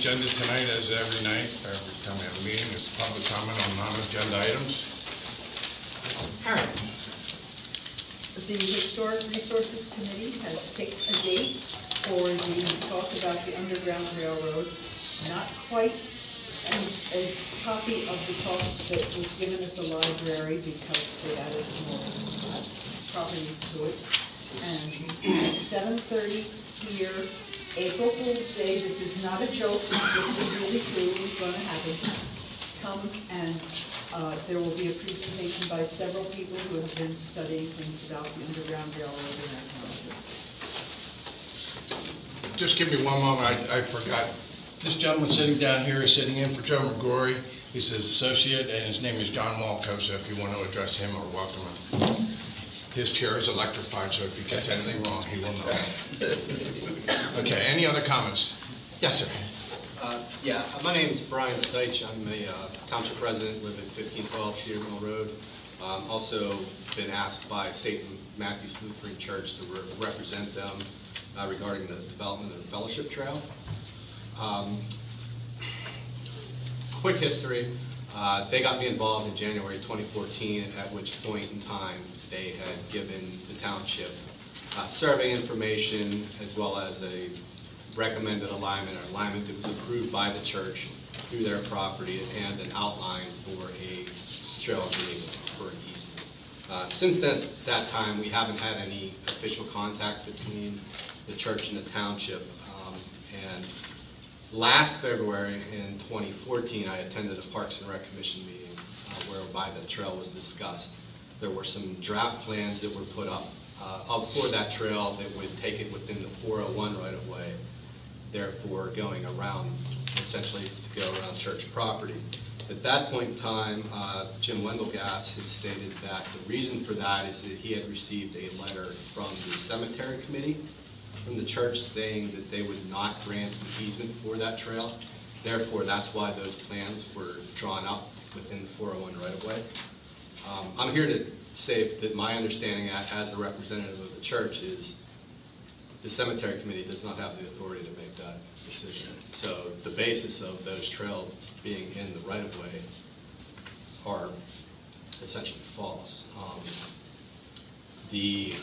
agenda tonight, as every night, every time we have a meeting, is public comment on non-agenda items. All right. The Historic Resources Committee has picked a date for the talk about the Underground Railroad. Not quite a, a copy of the talk that was given at the library because they added some more properties to it. And seven thirty here, April Fool's Day, this is not a joke, this is really truly gonna happen. Come and, uh, there will be a presentation by several people who have been studying things about the Underground Railroad our township. Just give me one moment, I, I forgot. This gentleman sitting down here is sitting in for Joe McGrory. He's his associate, and his name is John Walco, so if you want to address him or welcome him. His chair is electrified, so if he gets anything wrong, he will know. Okay, any other comments? Yes, sir. Uh, Yeah, my name is Brian Steitch. I'm a uh, township president, live at 1512 Cedar Mill Road. Um, Also been asked by St. Matthew's Lutheran Church to re- represent them uh, regarding the development of the Fellowship Trail. Um, Quick history, uh, they got me involved in January 2014, at which point in time they had given the township uh, survey information as well as a recommended alignment or alignment that was approved by the church through their property and an outline for a trail agreement for an easement. Uh, Since then, that time, we haven't had any official contact between the church and the township. Um, And Last February in 2014, I attended a Parks and Rec Commission meeting uh, whereby the trail was discussed. There were some draft plans that were put up uh, up for that trail that would take it within the 401 right-of-way, therefore going around, essentially to go around church property. At that point in time, uh, Jim Wendelgas had stated that the reason for that is that he had received a letter from the cemetery committee from the church saying that they would not grant an easement for that trail. Therefore, that's why those plans were drawn up within the 401 right-of-way. Um, I'm here to say that my understanding as a representative of the church is the cemetery committee does not have the authority to make that decision. So the basis of those trails being in the right-of-way are essentially false. Um, The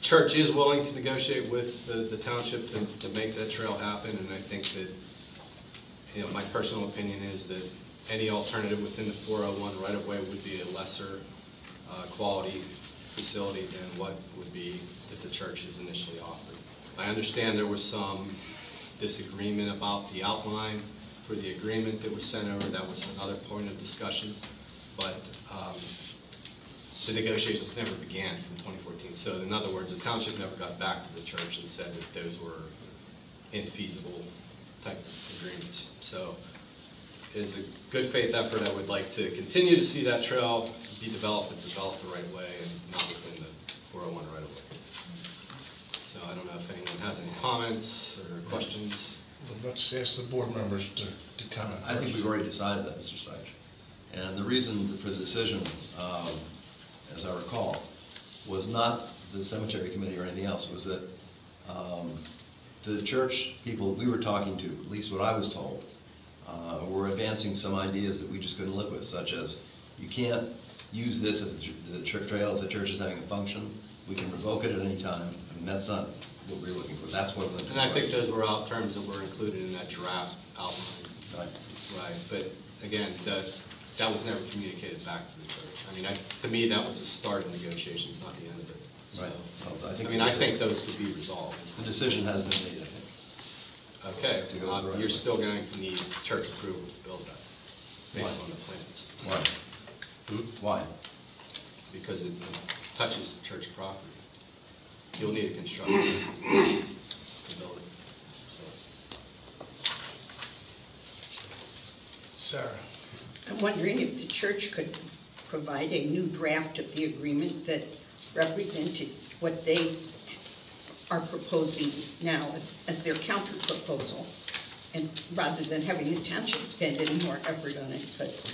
church is willing to negotiate with the, the township to, to make that trail happen, and I think that, you know, my personal opinion is that any alternative within the 401 right-of-way would be a lesser uh, quality facility than what would be that the church is initially offered. I understand there was some disagreement about the outline for the agreement that was sent over, that was another point of discussion, but um, the negotiations never began from 2014. So in other words, the township never got back to the church and said that those were infeasible type agreements. So is a good faith effort. I would like to continue to see that trail be developed and developed the right way and not within the 401 right of way. So I don't know if anyone has any comments or questions. Let's ask the board members to, to comment I think we've already decided that, Mr. Steitch. And the reason for the decision, um, as I recall, was not the cemetery committee or anything else. It was that um, the church people we were talking to, at least what I was told, uh, were advancing some ideas that we just couldn't live with, such as you can't use this if the church trail, if the church is having a function. We can revoke it at any time. I mean, that's not what we're looking for. That's what And I think those were out terms that were included in that draft outline. Right. Right, but again, that, that was never communicated back to the church. I mean, I, to me, that was the start of negotiations, not the end of it. So, Right. Well, I I mean, I think those could be resolved. The decision has been made, think. Okay, To go the uh, right you're still going to need church approval to build that, based Why? on the plans. Why? Hmm? Why? Because it touches church property. You'll need a construction easement to build it. So, Sarah? I'm wondering if the church could provide a new draft of the agreement that represented what they are proposing now as, as their counter proposal. And rather than having the township spend any more effort on it, because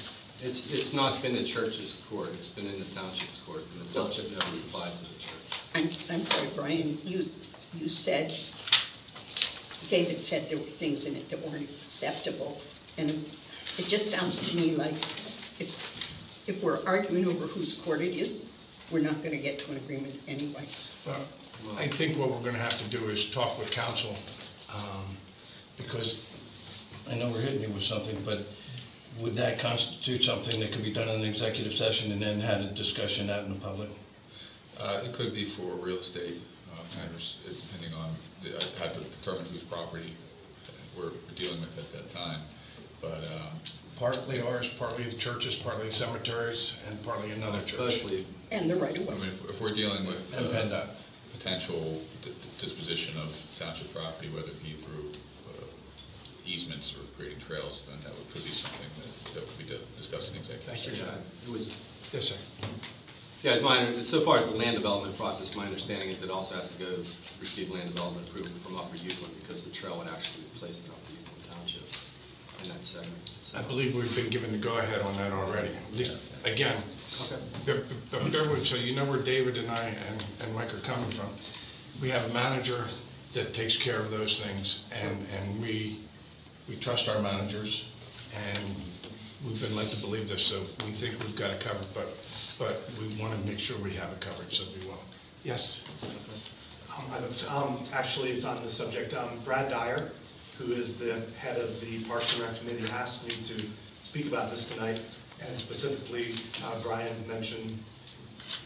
It's, it's not been the church's court, it's been in the township's court, and the township never replied to the church. I'm, I'm sorry, Brian, you, you said David said there were things in it that weren't acceptable, and it just sounds to me like if, if we're arguing over whose court it is, we're not gonna get to an agreement anyway. Well, I think what we're gonna have to do is talk with council, um, because I know we're hitting you with something, but would that constitute something that could be done in an executive session and then had a discussion out in the public? Uh, It could be for real estate uh, matters, uh, depending on, the- I have to determine whose property we're dealing with at that time. But um, Partly ours, partly the churches, partly the cemeteries, and partly another church. Especially, And the right I of way. mean, if if we're dealing with And uh, PennDOT. Potential disposition of township property, whether it be through uh, easements or creating trails, then that would- could be something that- that would be discussed in executive Thank you, session. John. it was Yes, sir. Yeah, as my, so far as the land development process, my understanding is it also has to go receive land development approval from Upper Uwchlan because the trail would actually be placed in Upper Uwchlan Township in that segment. So- I believe we've been given the go-ahead on that already. At least, again, Okay. bear- bear- bear with- so you know where David and I and and Mike are coming from. We have a manager that takes care of those things, and, and we, we trust our managers, and we've been led to believe this, so we think we've got it covered, but, but we want to make sure we have it covered, so we will. Yes? Um, I don't- um, Actually, it's on the subject. Um, Brad Dyer, who is the head of the Parks and Rec Committee, asked me to speak about this tonight, and specifically, uh, Brian mentioned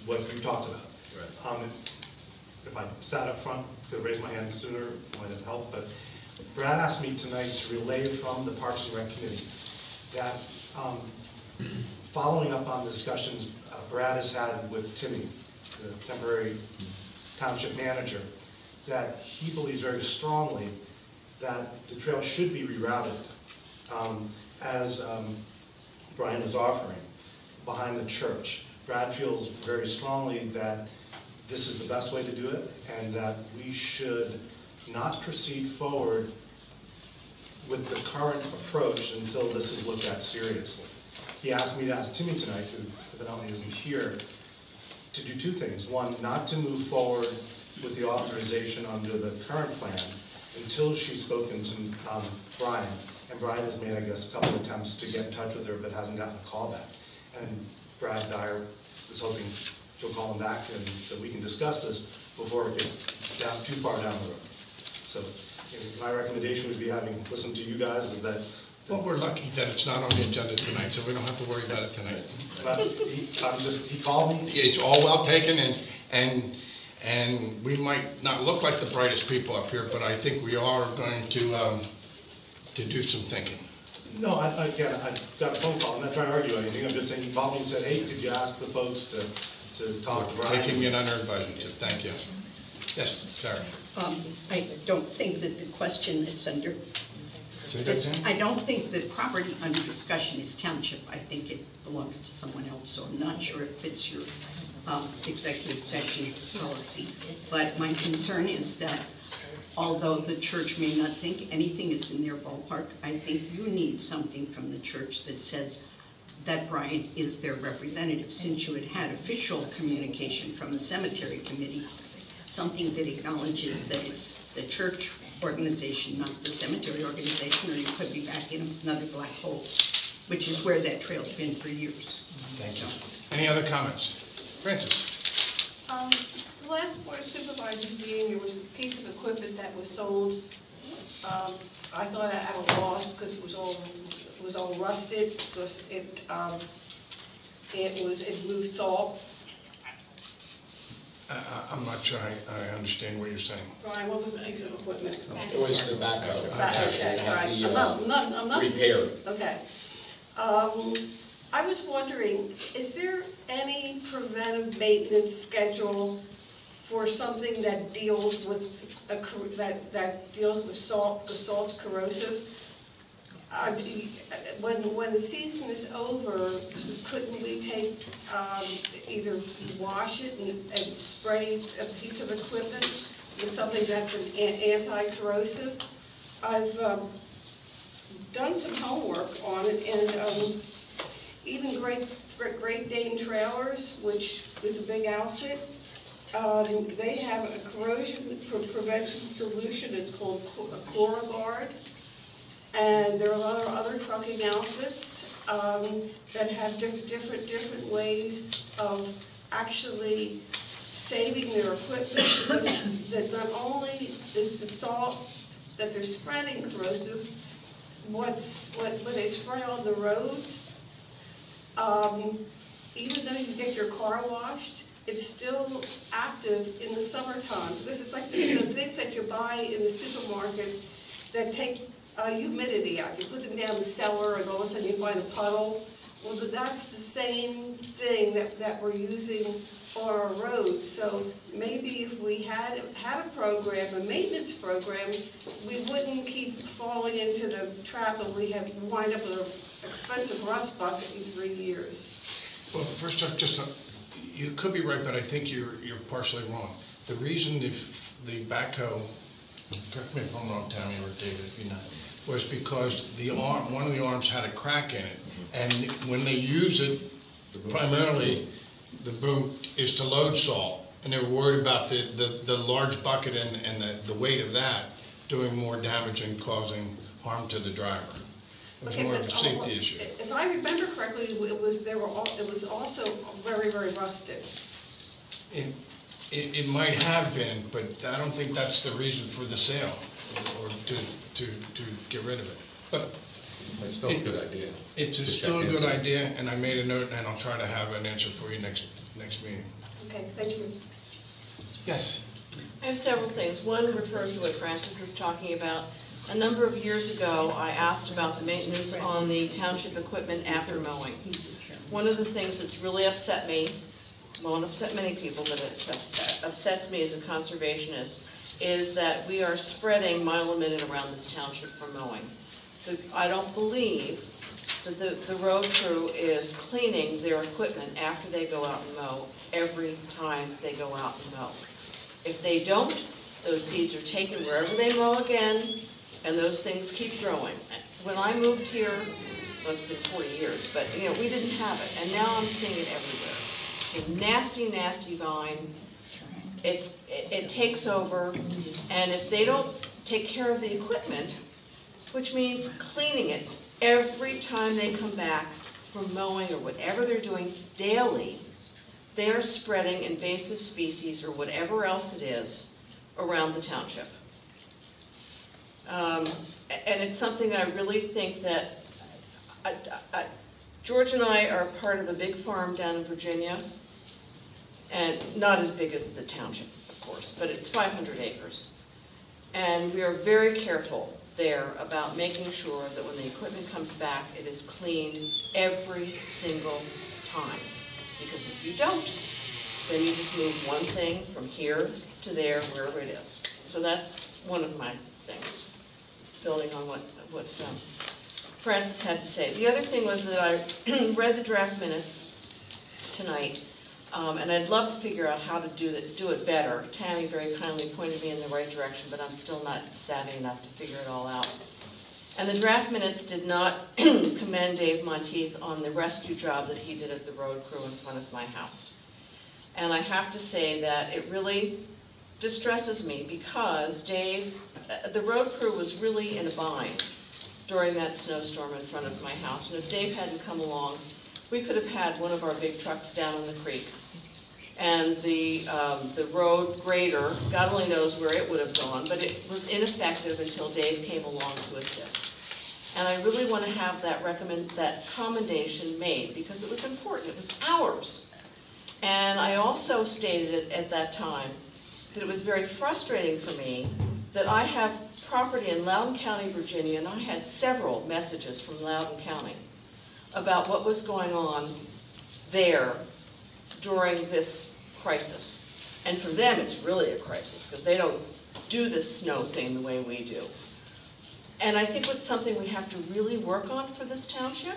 what we talked about. Um, If I sat up front, could raise my hand sooner, might have helped, but Brad asked me tonight to relay from the Parks and Rec Committee that, um, following up on discussions uh, Brad has had with Timmy, the temporary township manager, that he believes very strongly that the trail should be rerouted, um, as um, Brian is offering, behind the church. Brad feels very strongly that this is the best way to do it, and that we should not proceed forward with the current approach until this is looked at seriously. He asked me to ask Timmy tonight, who evidently isn't here, to do two things. One, not to move forward with the authorization under the current plan until she's spoken to um, Brian. And Brian has made, I guess, a couple attempts to get in touch with her, but hasn't gotten a call back. And Brad Dyer is hoping she'll call him back and that we can discuss this before it gets down, too far down the road. So my recommendation would be having listened to you guys is that Well, we're lucky that it's not on the agenda tonight, so we don't have to worry about it tonight. but he, I'm just, he called me, It's all well taken, and, and, and we might not look like the brightest people up here, but I think we are going to, um, to do some thinking. No, I, I, again, I got a phone call, I'm not trying to argue anything, I'm just saying, he called me and said, hey, could you ask the folks to, to talk to Brian? Taking it under advisement, thank you. Yes, Sarah? Um, I don't think that the question that's under, Say that again? I don't think the property under discussion is township. I think it belongs to someone else, so I'm not sure it fits your um, executive session policy. But my concern is that although the church may not think anything is in their ballpark, I think you need something from the church that says that Brian is their representative, since you had had official communication from the cemetery committee, something that acknowledges that it's the church organization, not the cemetery organization, or you could be back in another black hole, which is where that trail's been for years. Thank you. Any other comments? Francis? Um, the last board of supervisors meeting, there was a piece of equipment that was sold. Um, I thought at a loss because it was all, it was all rusted, because it, um, it was, it moved salt. I- I- I'm not sure I, I understand what you're saying. Brian, what was the piece of equipment? It was the backhoe, Right, actually, okay, had right. the, I'm not, uh, I'm not, I'm not. repaired. Okay. Um, I was wondering, is there any preventive maintenance schedule for something that deals with, a that, that deals with salt, the salt's corrosive? I When, when the season is over, couldn't we take, um, either wash it and, and spray a piece of equipment with something that's an anti-corrosive? I've, um, done some homework on it, and um, even Great, Great Great Dane Trailers, which is a big outfit, Um, They have a corrosion pre- prevention solution, it's called CorroGuard. And there are a lot of other trucking outfits um, that have diff- different, different ways of actually saving their equipment. That not only is the salt that they're spreading corrosive, what's, what, they spray on the roads, um, even though you get your car washed, it's still active in the summertime. Because it's like the things that you buy in the supermarket that take uh, humidity out. You put them down the cellar and all of a sudden you find a puddle. Well, that's the same thing that, that we're using on our roads. So maybe if we had, had a program, a maintenance program, we wouldn't keep falling into the trap and we have, wind up with an expensive rust bucket in three years. Well, first off, just, uh, you could be right, but I think you're, you're partially wrong. The reason if the backhoe, correct me if I'm wrong, Tammy or David, if you're not, was because the arm, one of the arms had a crack in it. And when they use it, primarily, the boom is to load salt. And they were worried about the, the, the large bucket and, and the, the weight of that doing more damage and causing harm to the driver. It was Okay, more of a but, safety issue. If I remember correctly, it was, there were, al- it was also very, very rusted. It, it, it might have been, but I don't think that's the reason for the sale, or to, to, to get rid of it. But It's still a good idea. it's a- still a good in. idea, and I made a note, and I'll try to have an answer for you next, next meeting. Okay, thank you. Yes. I have several things. One refers to what Francis is talking about. A number of years ago, I asked about the maintenance on the township equipment after mowing. One of the things that's really upset me, won't upset many people, but it upsets, upsets me as a conservationist, is that we are spreading mile a minute around this township for mowing. I don't believe that the, the road crew is cleaning their equipment after they go out and mow, every time they go out and mow. If they don't, those seeds are taken wherever they mow again, and those things keep growing. When I moved here, well, it's been 40 years, but, you know, we didn't have it, and now I'm seeing it everywhere. It's a nasty, nasty vine. It's, it it takes over, and if they don't take care of the equipment, which means cleaning it every time they come back from mowing or whatever they're doing daily, they are spreading invasive species or whatever else it is around the township. Um, And it's something I really think that, I- I- George and I are part of a big farm down in Virginia, and not as big as the township, of course, but it's 500 acres. And we are very careful there about making sure that when the equipment comes back, it is cleaned every single time. Because if you don't, then you just move one thing from here to there, wherever it is. So that's one of my things, building on what, what um, Francis had to say. The other thing was that I read the draft minutes tonight, um, and I'd love to figure out how to do it, do it better. Tammy very kindly pointed me in the right direction, but I'm still not savvy enough to figure it all out. And the draft minutes did not commend Dave Monteith on the rescue job that he did at the road crew in front of my house. And I have to say that it really distresses me because Dave, uh, the road crew was really in a bind during that snowstorm in front of my house. And if Dave hadn't come along, we could have had one of our big trucks down in the creek. And the, um, the road grader, God only knows where it would have gone, but it was ineffective until Dave came along to assist. And I really want to have that recommend, that commendation made, because it was important, it was ours. And I also stated at that time, that it was very frustrating for me that I have property in Loudoun County, Virginia, and I had several messages from Loudoun County about what was going on there during this crisis. And for them, it's really a crisis, because they don't do this snow thing the way we do. And I think it's something we have to really work on for this township.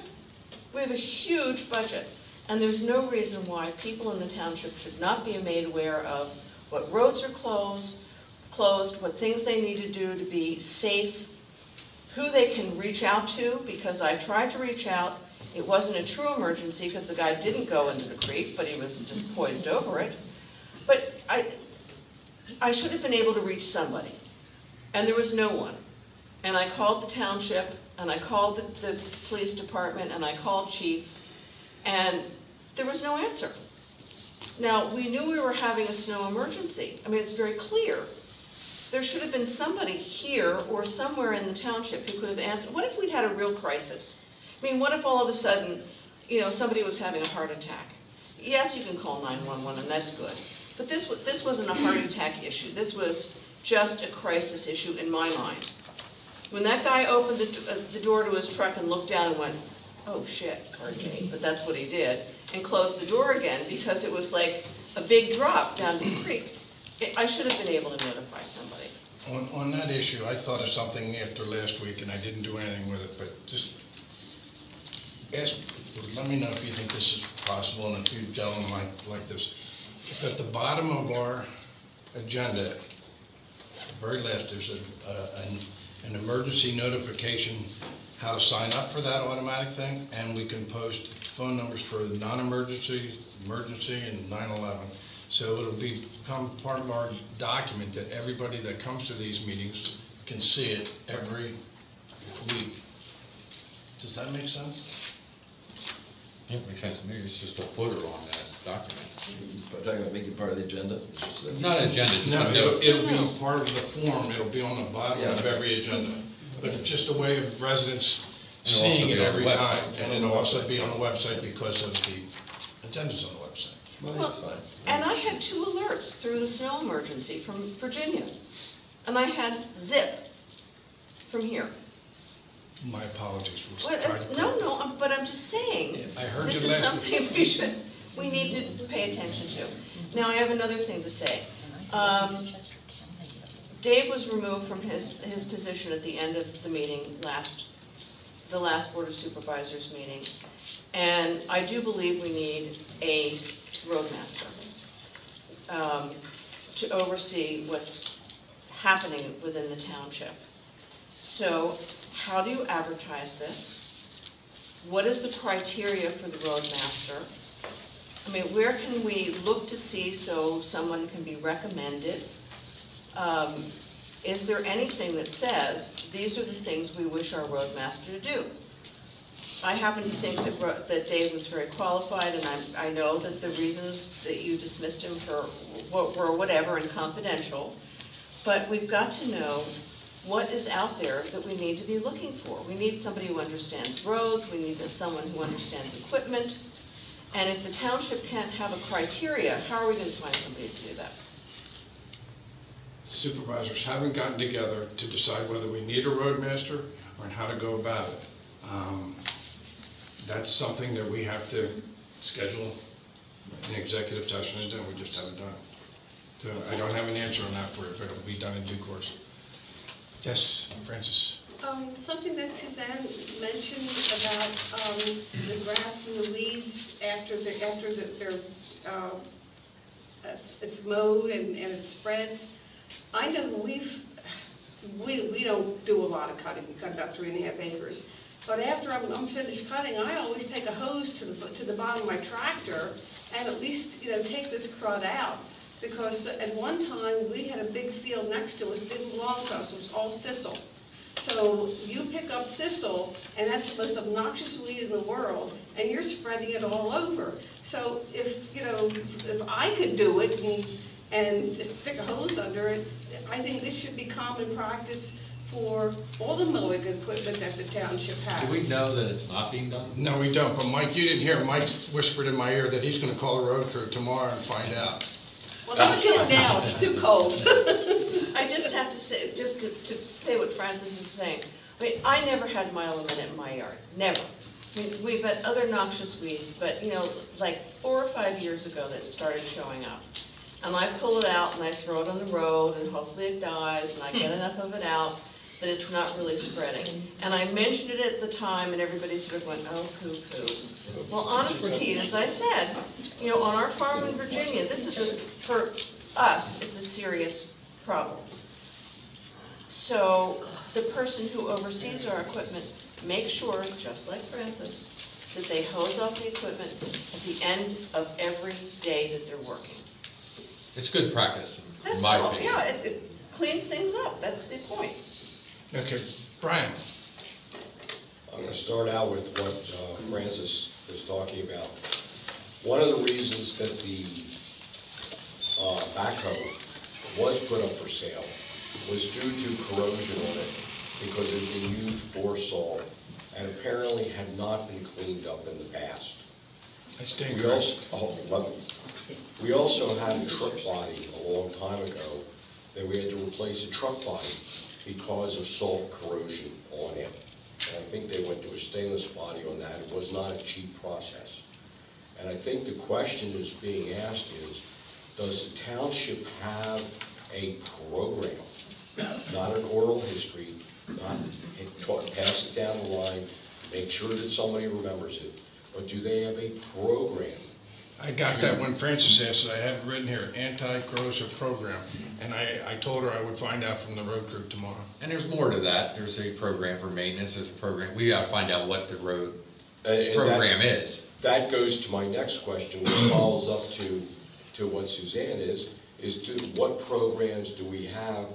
We have a huge budget, and there's no reason why people in the township should not be made aware of what roads are closed, closed, what things they need to do to be safe, who they can reach out to, because I tried to reach out. It wasn't a true emergency, because the guy didn't go into the creek, but he was just poised over it. But I, I should have been able to reach somebody, and there was no one. And I called the township, and I called the, the police department, and I called chief, and there was no answer. Now, we knew we were having a snow emergency. I mean, it's very clear. There should have been somebody here or somewhere in the township who could have answered. What if we'd had a real crisis? I mean, what if all of a sudden, you know, somebody was having a heart attack? Yes, you can call 911, and that's good. But this, this wasn't a heart attack issue. This was just a crisis issue in my mind. When that guy opened the, uh, the door to his truck and looked down and went, oh shit, pardon me, but that's what he did, and closed the door again because it was like a big drop down the creek. I- I should have been able to notify somebody. On, on that issue, I thought of something after last week, and I didn't do anything with it, but just ask, let me know if you think this is possible, and if you gentlemen might like this. If at the bottom of our agenda, the very last, there's a, a- an, an emergency notification, how to sign up for that automatic thing, and we can post phone numbers for the non-emergency, emergency, and 911. So it'll become part of our document that everybody that comes to these meetings can see it every week. Does that make sense? Yeah, it makes sense to me, it's just a footer on that document. We're talking about making it part of the agenda? It's just that- Not an agenda, just No, a it'll, note. it'll be part of the form, it'll be on the bottom of every agenda. But it's just a way of residents It'll also seeing be it on the every website. time. And it'll also be on the website because of the agendas on the website. Well, Well, that's fine. And I had two alerts through the snow emergency from Virginia. And I had zip from here. My apologies. We'll Well, try it's, to- no, no, but I'm just saying. I heard This you is last something we should, we need to pay attention to. Now, I have another thing to say. Um, Dave was removed from his, his position at the end of the meeting last, the last Board of Supervisors meeting. And I do believe we need a roadmaster um, to oversee what's happening within the township. So how do you advertise this? What is the criteria for the roadmaster? I mean, where can we look to see so someone can be recommended? Um, Is there anything that says, these are the things we wish our roadmaster to do? I happen to think that, that Dave was very qualified, and I, I know that the reasons that you dismissed him for, were whatever and confidential, but we've got to know what is out there that we need to be looking for. We need somebody who understands roads, we need someone who understands equipment, and if the township can't have a criteria, how are we gonna find somebody to do that? Supervisors haven't gotten together to decide whether we need a roadmaster or how to go about it. Um, That's something that we have to schedule an executive session and we just haven't done it. So I don't have an answer on that for you, but it'll be done in due course. Yes, Francis? Um, something that Suzanne mentioned about, um, the grass and the weeds after the, after the, they're, um, it's it's mowed and, and it spreads. I know we've, we, we don't do a lot of cutting, we cut about three and a half acres. But after I'm, I'm finished cutting, I always take a hose to the, to the bottom of my tractor and at least, you know, take this crud out. Because at one time, we had a big field next to us, didn't belong to us, it was all thistle. So you pick up thistle, and that's the most obnoxious weed in the world, and you're spreading it all over. So if, you know, if I could do it and, and stick a hose under it, I think this should be common practice for all the mowing equipment that the township has. Do we know that it's not being done? No, we don't, but Mike, you didn't hear, Mike whispered in my ear that he's gonna call the road crew tomorrow and find out. Well, don't do it now, it's too cold. I just have to say, just to, to say what Francis is saying. I mean, I never had mile a minute in my yard, never. I mean, we've had other noxious weeds, but, you know, like four or five years ago that started showing up. And I pull it out and I throw it on the road and hopefully it dies and I get hmm. enough of it out that it's not really spreading. And I mentioned it at the time and everybody sort of went, oh, poo-poo. Well, honestly, Pete, as I said, you know, on our farm in Virginia, this is, a- for us, it's a serious problem. So the person who oversees our equipment makes sure, just like Francis, that they hose off the equipment at the end of every day that they're working. It's good practice, in That's my all. opinion. Yeah, it, it cleans things up, that's the point. Okay, Brian? I'm going to start out with what uh, Francis was talking about. One of the reasons that the uh, backhoe was put up for sale was due to corrosion on it because it had been used for salt and apparently had not been cleaned up in the past. I stand We corrected. also, oh, let me- we also had a truck body a long time ago that we had to replace a truck body because of salt corrosion on it. And I think they went to a stainless body on that. It was not a cheap process. And I think the question is being asked is, does the township have a program? Not an oral history, not pass it down the line, make sure that somebody remembers it, but do they have a program? I got that when Francis asked, it. I have it written here, anti-corrosive program. And I, I told her I would find out from the road crew tomorrow. And there's more to that. There's a program for maintenance, there's a program, we gotta find out what the road And- and that- program is. That goes to my next question, which follows up to, to what Suzanne is, is do, what programs do we have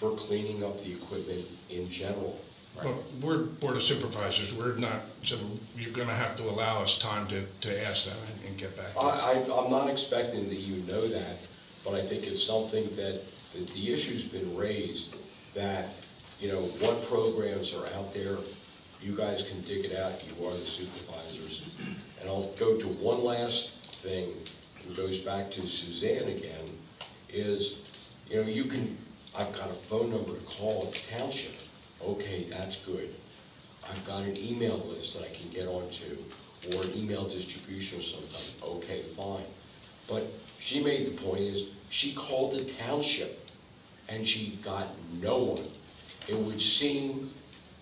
for cleaning up the equipment in general? Well, we're Board of Supervisors, we're not, so you're gonna have to allow us time to, to ask them and- and get back. to. I, I, I'm not expecting that you know that, but I think it's something that, that the issue's been raised, that, you know, what programs are out there, you guys can dig it out, you are the supervisors. And I'll go to one last thing, and goes back to Suzanne again, is, you know, you can, I've got a phone number to call at the township, okay, that's good. I've got an email list that I can get onto, or an email distribution or something, okay, fine. But she made the point is, she called the township, and she got no one. It would seem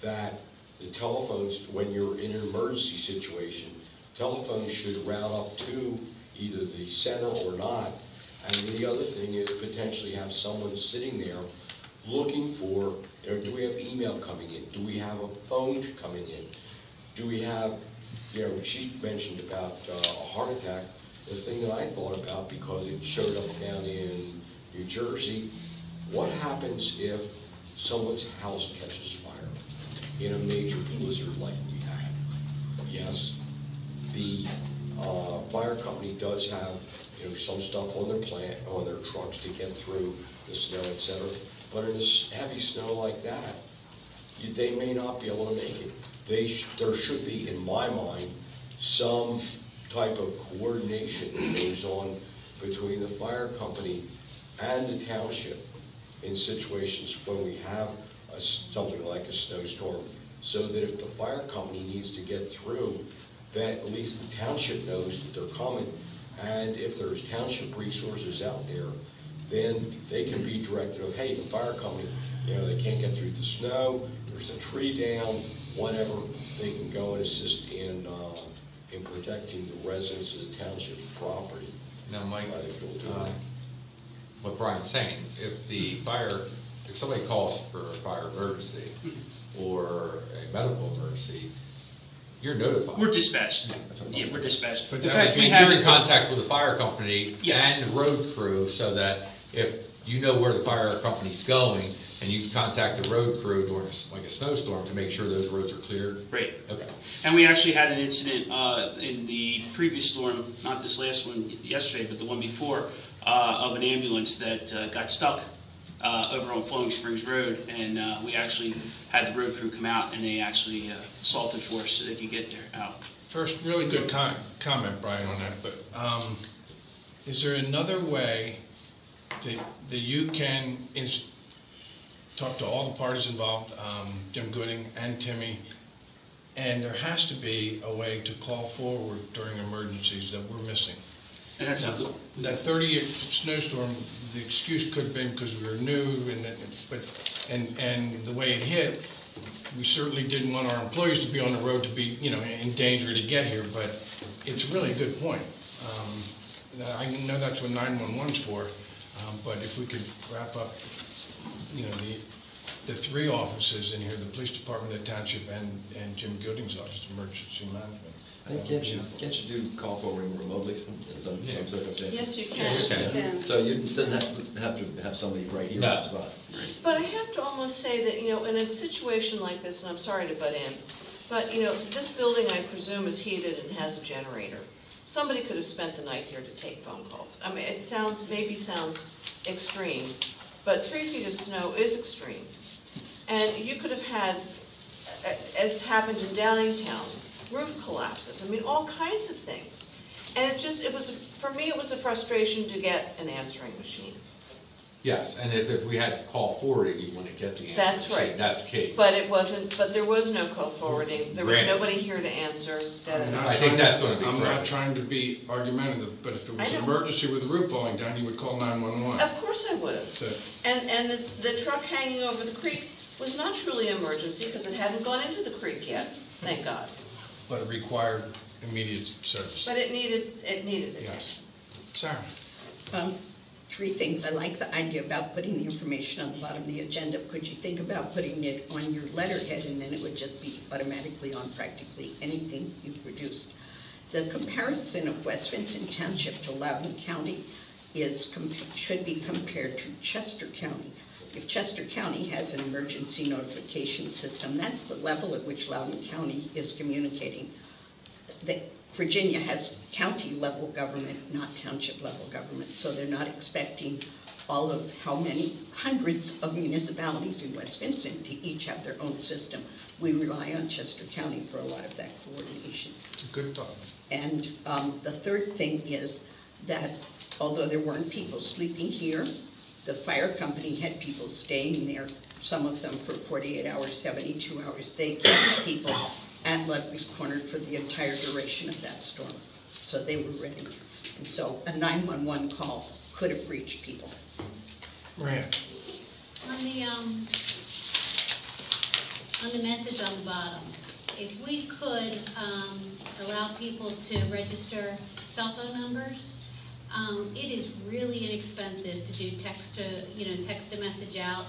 that the telephones, when you're in an emergency situation, telephones should route up to either the center or not. And the other thing is potentially have someone sitting there looking for, you know, do we have email coming in? Do we have a phone coming in? Do we have, you know, she mentioned about uh, a heart attack. The thing that I thought about, because it showed up down in New Jersey, what happens if someone's house catches fire in a major blizzard like we had? Yes, the uh, fire company does have, you know, some stuff on their plant, on their trucks to get through the snow, et cetera. But in this heavy snow like that, you- they may not be able to make it. They, sh- there should be, in my mind, some type of coordination that goes on between the fire company and the township in situations when we have a something like a snowstorm, so that if the fire company needs to get through, that at least the township knows that they're coming, and if there's township resources out there, then they can be directed of, hey, the fire company, you know, they can't get through the snow, there's a tree down, whatever, they can go and assist in, uh, in protecting the residents of the township property. Now, Mike, I think it'll do uh, what Brian's saying, if the fire, if somebody calls for a fire emergency or a medical emergency, you're notified. We're dispatched. That's Yeah, we're dispatched. But In fact, we have- you're in contact with the fire company Yes. and the road crew, so that if you know where the fire company's going, and you can contact the road crew during, a s- like a snowstorm, to make sure those roads are cleared? Right. Okay. And we actually had an incident uh, in the previous storm, not this last one yesterday, but the one before, uh, of an ambulance that uh, got stuck uh, over on Flowing Springs Road. And uh, we actually had the road crew come out and they actually uh, salted for us so they could get there out. First, really good con- comment, Brian, on that, but um, is there another way that, that you can talk to all the parties involved, um, Jim Gooding and Timmy, and there has to be a way to call forward during emergencies that we're missing? And that's, Now, That 30 snowstorm, the excuse could have been because we were new, and, but, and, and the way it hit, we certainly didn't want our employees to be on the road to be, you know, in danger to get here, but it's really a good point. Um, I know that's what 911's for, um, but if we could wrap up, you know, the, the three offices in here, the police department, the township, and, and Jim Gooding's office, emergency management. I think, can't you, can't you do call forwarding remotely some, in some some circumstances? Yes, you can. Yes, you You can. can. So you doesn't have, have to have somebody right here on the No. spot? But I have to almost say that, you know, in a situation like this, and I'm sorry to butt in, but, you know, this building, I presume, is heated and has a generator. Somebody could have spent the night here to take phone calls. I mean, it sounds, maybe sounds extreme, but three feet of snow is extreme. And you could have had, as happened in Downingtown, roof collapses, I mean, all kinds of things. And it just, it was, for me, it was a frustration to get an answering machine. Yes, and if, if we had to call forwarding, you wouldn't get the answer. That's machine. right. That's key. But it wasn't, but there was no call forwarding, there was Granted. nobody here to answer. that- I'm not I think trying- that's gonna be I'm not correct. trying to be argumentative, but if it was I an know. emergency with the roof falling down, you would call 911. Of course I would have. So, And, and the, the truck hanging over the creek was not truly an emergency, because it hadn't gone into the creek yet, thank God. But it required immediate service. But it needed, it needed Yes. attention. Sarah? Um, Three things. I like the idea about putting the information on the bottom of the agenda. Could you think about putting it on your letterhead and then it would just be automatically on practically anything you produced? The comparison of West Vincent Township to Loudoun County is, should be compared to Chester County. If Chester County has an emergency notification system, that's the level at which Loudoun County is communicating that Virginia has county-level government, not township-level government, so they're not expecting all of how many hundreds of municipalities in West Vincent to each have their own system. We rely on Chester County for a lot of that coordination. It's a good thought. And um, the third thing is that although there weren't people sleeping here, the fire company had people staying there, some of them for 48 hours, 72 hours. They kept people at Ludwig's Corner for the entire duration of that storm. So they were ready. And so a 911 call could have reached people. Maria? On the, um, on the message on the bottom, if we could, um, allow people to register cell phone numbers, um, it is really inexpensive to do text to, you know, text a message out.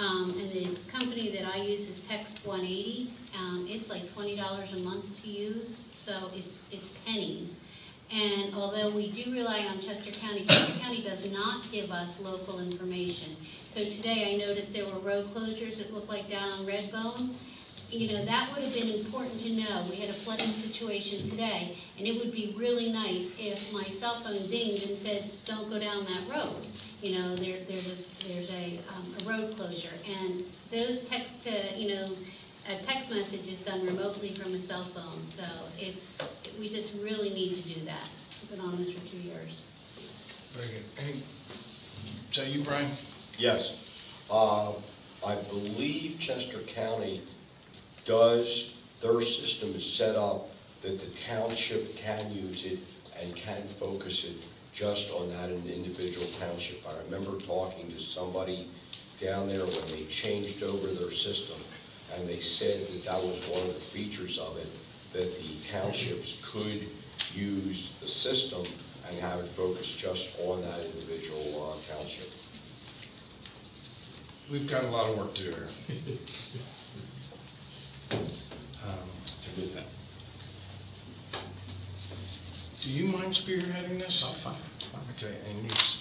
Um, and the company that I use is Text one eighty, um, it's like twenty dollars a month to use, so it's, it's pennies. And although we do rely on Chester County, Chester County does not give us local information. So today I noticed there were road closures that looked like down on Redbone. You know, that would have been important to know. We had a flooding situation today, and it would be really nice if my cell phone dinged and said, don't go down that road. You know, there, there's, a- there's a, um, a road closure. And those text to, you know, a text message is done remotely from a cell phone, so it's, we just really need to do that. We've been on this for two years. Very good. Any, so you, Brian? Yes. Uh, I believe Chester County does, their system is set up that the township can use it and can focus it just on that in individual township. I remember talking to somebody down there when they changed over their system, and they said that that was one of the features of it, that the townships could use the system and have it focus just on that individual uh, township. We've got a lot of work to do here. Um, It's a good thing. Do you mind spearheading this? Fine, fine. Okay, and you, s-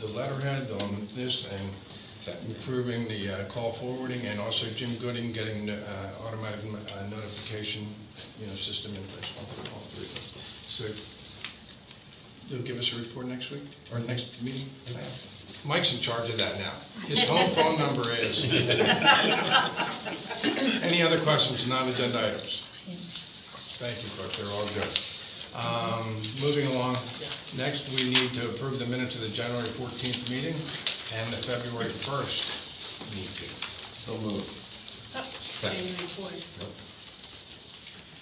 the letterhead on this and improving the uh, call forwarding and also Jim Gooding getting the uh, automatic uh, notification, you know, system in place, all three, all three of. So you'll give us a report next week or next meeting? Mike's in charge of that now. His home phone number is. Any other questions, non-agenda items? Thank you, folks, they're all good. Um, Moving along, next, we need to approve the minutes of the January 14th meeting and the February 1st meeting. So moved. Second. January fourth. Nope.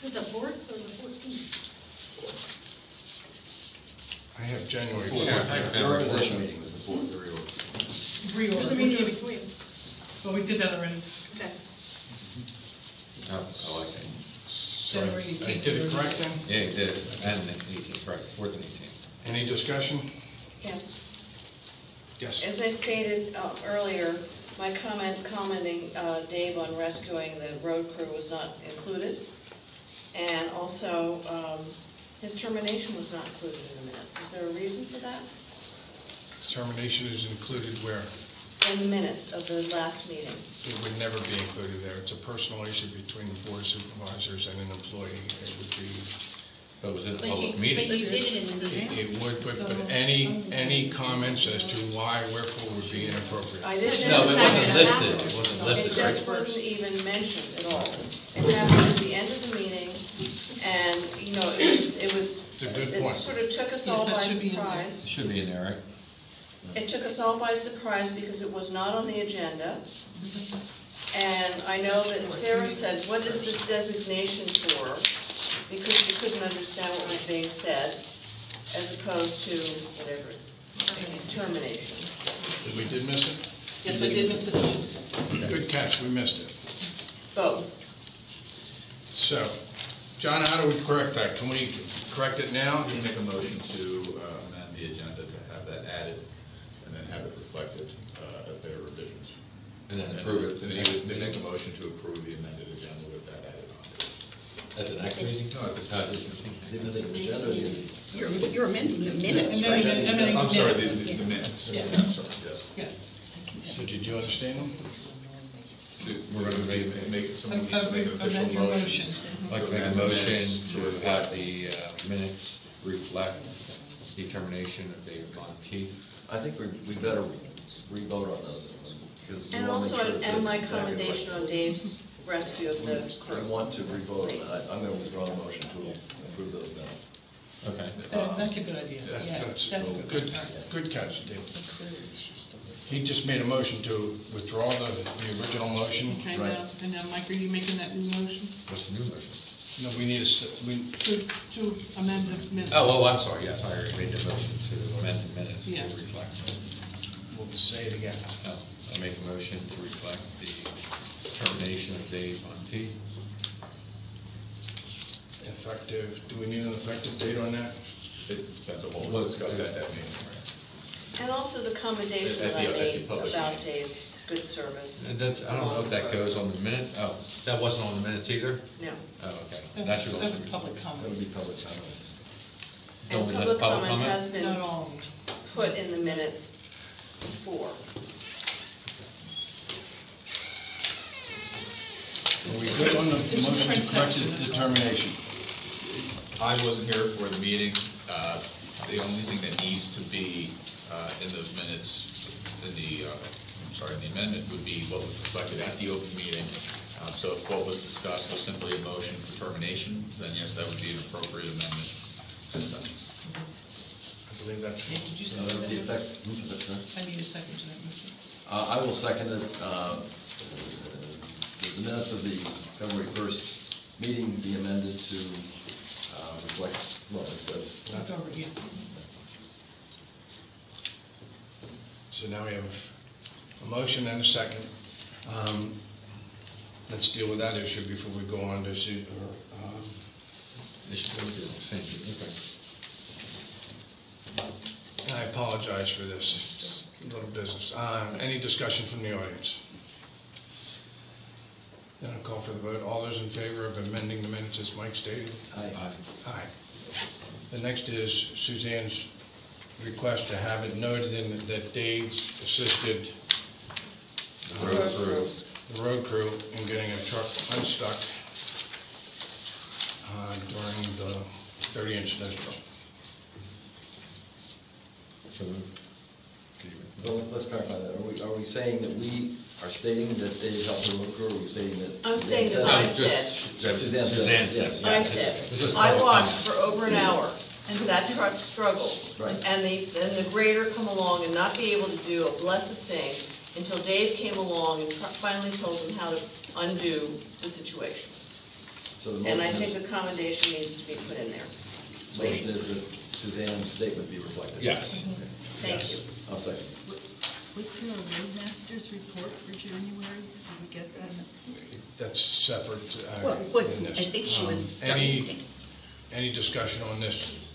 Is it the fourth or the fourteenth? I have January Yeah. 4th. The organization meeting was the fourth, the reorg. Reorder. The meeting between. Well, we did that already. Okay. Oh, oh, I see. So January I 18th. did it correct then? Yeah, you did, and the eighteenth, right, fourth and eighteenth. Any discussion? Yes. Yes. As I stated uh, earlier, my comment commenting uh, Dave on rescuing the road crew was not included. And also, um, his termination was not included in the minutes. Is there a reason for that? His termination is included where? In the minutes of the last meeting? It would never be included there. It's a personal issue between the board of supervisors and an employee. It would be, But it was in a But you, public but meeting. you did it in the meeting. it would, but, but any, any comments as to why, wherefore would be inappropriate. I didn't. No, it wasn't listed, it wasn't It listed, just right? wasn't even mentioned at all. It happened at the end of the meeting, and, you know, it was, it was. It's a good It point. sort of took us Yes, all that by should be in there. surprise. Should be in there, right? It took us all by surprise because it was not on the agenda. And I know that Sarah said, what is this designation for? Because she couldn't understand what was being said, as opposed to whatever, termination. We did miss it? Yes, I did miss it. Good catch, we missed it. Both. So, John, how do we correct that? Can we correct it now? You make a motion to uh, amend the agenda to have that added, and then have it reflected uh, at their revisions. And then approve it. And then you would make a motion to approve the amended agenda with that added on to it. At the next meeting? No, at this The agenda, you- You're, you're amending the minutes, right? and then- I'm sorry, the minutes. the- the minutes. Yeah. I'm sorry, yes. Yes. So did you understand them? We're going to make, make, someone needs to make an official Amend your motion. motion. I'd like to make a Amend the motion minutes to reflect have the uh, minutes reflect the termination of Dave Monteith. I think we, we better re-vote on those. because we And wanna make also, sure it says and my exactly what- commendation on Dave's rescue of the We crew. want to re-vote. I- I'm going to withdraw the motion to approve those minutes. Okay. Uh, That's a good idea, yeah, That's that's a good. Good, good catch, Dave. He just made a motion to withdraw the, the original motion. Okay, Right. now, and now, Mike, are you making that new motion What's the new motion? No, we need a, s- we, to, to amend the minutes? Oh, oh, I'm sorry, yes, I already made the motion to amend the minutes to Yeah. reflect. we'll say it again. Oh, I make a motion to reflect the termination of Dave Monteith. Effective, do we need an effective date on that? It depends on what was discussed at that meeting. And also the commendation At that I at the made public about meeting. Dave's good service. And that's, I don't know if that goes on the minute, oh, that wasn't on the minutes either? No. Oh, okay. That should also That's be. public That would comment, be public comment. Don't And we list public public comment comment? has been put in the minutes before. Are we good on the There's a motion to different correct the determination? I wasn't here for the meeting. Uh, The only thing that needs to be uh, in those minutes, in the, uh, I'm sorry, the amendment would be what was reflected at the open meeting. Uh, So if what was discussed was simply a motion for termination, then yes, that would be an appropriate amendment as such. I believe that's. Yeah, did you So second that would effect- that's right. I need a second to that motion. Uh, I will second it. uh, The minutes of the February 1st meeting be amended to uh, reflect, well, it says, That's over here. So now we have a motion and a second. Um, Let's deal with that issue before we go on to see, or, um, It should go to the same, okay. I apologize for this, it's a little business. Uh, Any discussion from the audience? Then I'll call for the vote. All those in favor of amending the minutes as Mike stated? Aye. Aye. The next is Suzanne's request to have it noted in that Dave assisted uh, Road crew. the road crew in getting a truck unstuck uh, during the 30-inch snowstorm. So moved. well, let's, let's clarify that. Are we, are we saying that we are stating that Dave helped the road crew, or are we stating that? I'm saying that I said- just- Suzanne said, Suzanne said, yes. yeah. I it's- it's said, just I public watched comment. for over an hour, and that truck struggled. Right. And the, and the grader come along and not be able to do a blessed thing until Dave came along and tr- finally told him how to undo the situation. So the And I motion think is, a commendation needs to be put in there. motion Please, is that Suzanne's statement be reflected. Yes. thank you. I'll second. Was there a roadmaster's report for January? Did we get that? That's separate uh, Well, what, in I think she was. Um, Any, any discussion on this?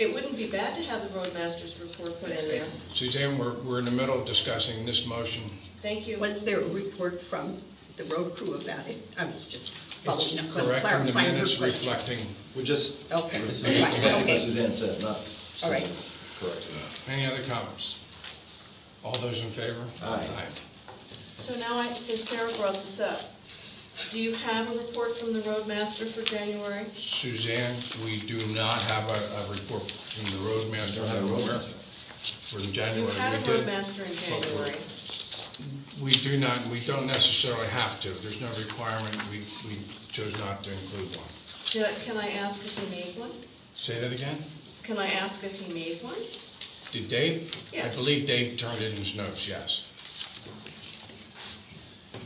It wouldn't be bad to have the roadmaster's report put in there. Suzanne, we're, we're in the middle of discussing this motion. Thank you. Was there a report from the road crew about it? I was just following It's up on correcting the clarifying your minutes question. reflecting, We're just, Okay. this Right, is what. Suzanne said, not All right. Suzanne's correcting. any other comments? All those in favor? Aye. So now I, since Sarah brought this up, do you have a report from the roadmaster for January? Suzanne, we do not have a, a report from the roadmaster. Don't have a roadmaster. For You January, had a we roadmaster in January. We do not, we don't necessarily have to. There's no requirement. We, we chose not to include one. Did Can I ask if he made one? Say that again? Can I ask if he made one? Did Dave? Yes. I believe Dave turned in his notes, yes.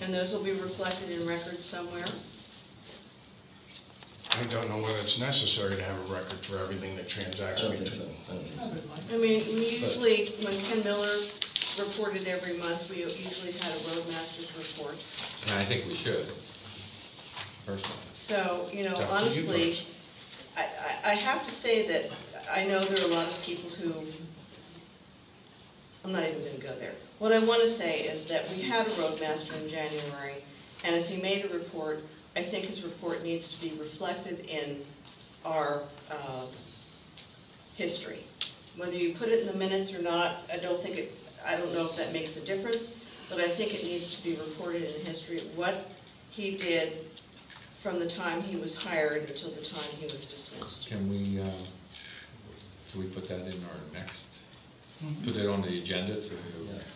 And those will be reflected in records somewhere? I don't know whether it's necessary to have a record for everything that I transacts. don't think so. I don't think so. I mean, usually, when Ken Miller reported every month, we usually had a roadmaster's report. And I think we should, personally. So, you know, It's up to you honestly, folks. I, I, I have to say that I know there are a lot of people who, I'm not even gonna go there. What I wanna say is that we had a roadmaster in January, and if he made a report, I think his report needs to be reflected in our, uh, history. Whether you put it in the minutes or not, I don't think it, I don't know if that makes a difference, but I think it needs to be reported in history, what he did from the time he was hired until the time he was dismissed. Can we, uh, we put that in our next, put it on the agenda to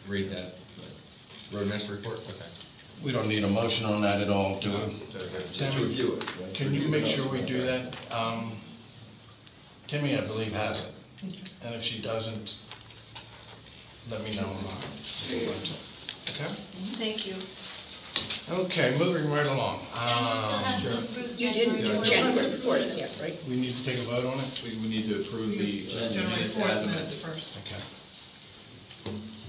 read that roadmaster report? Okay. We don't need a motion on that at all, do we? Just to review it. right? Can you make sure we do that? Um, Timmy, I believe, has it. And if she doesn't, let me know. Okay? Thank you. Okay, moving right along. We Um, have You didn't do January January report. report yet, right? We need to take a vote on it? We, we need to approve the uh, January minutes fourth as minutes amended. first. Okay.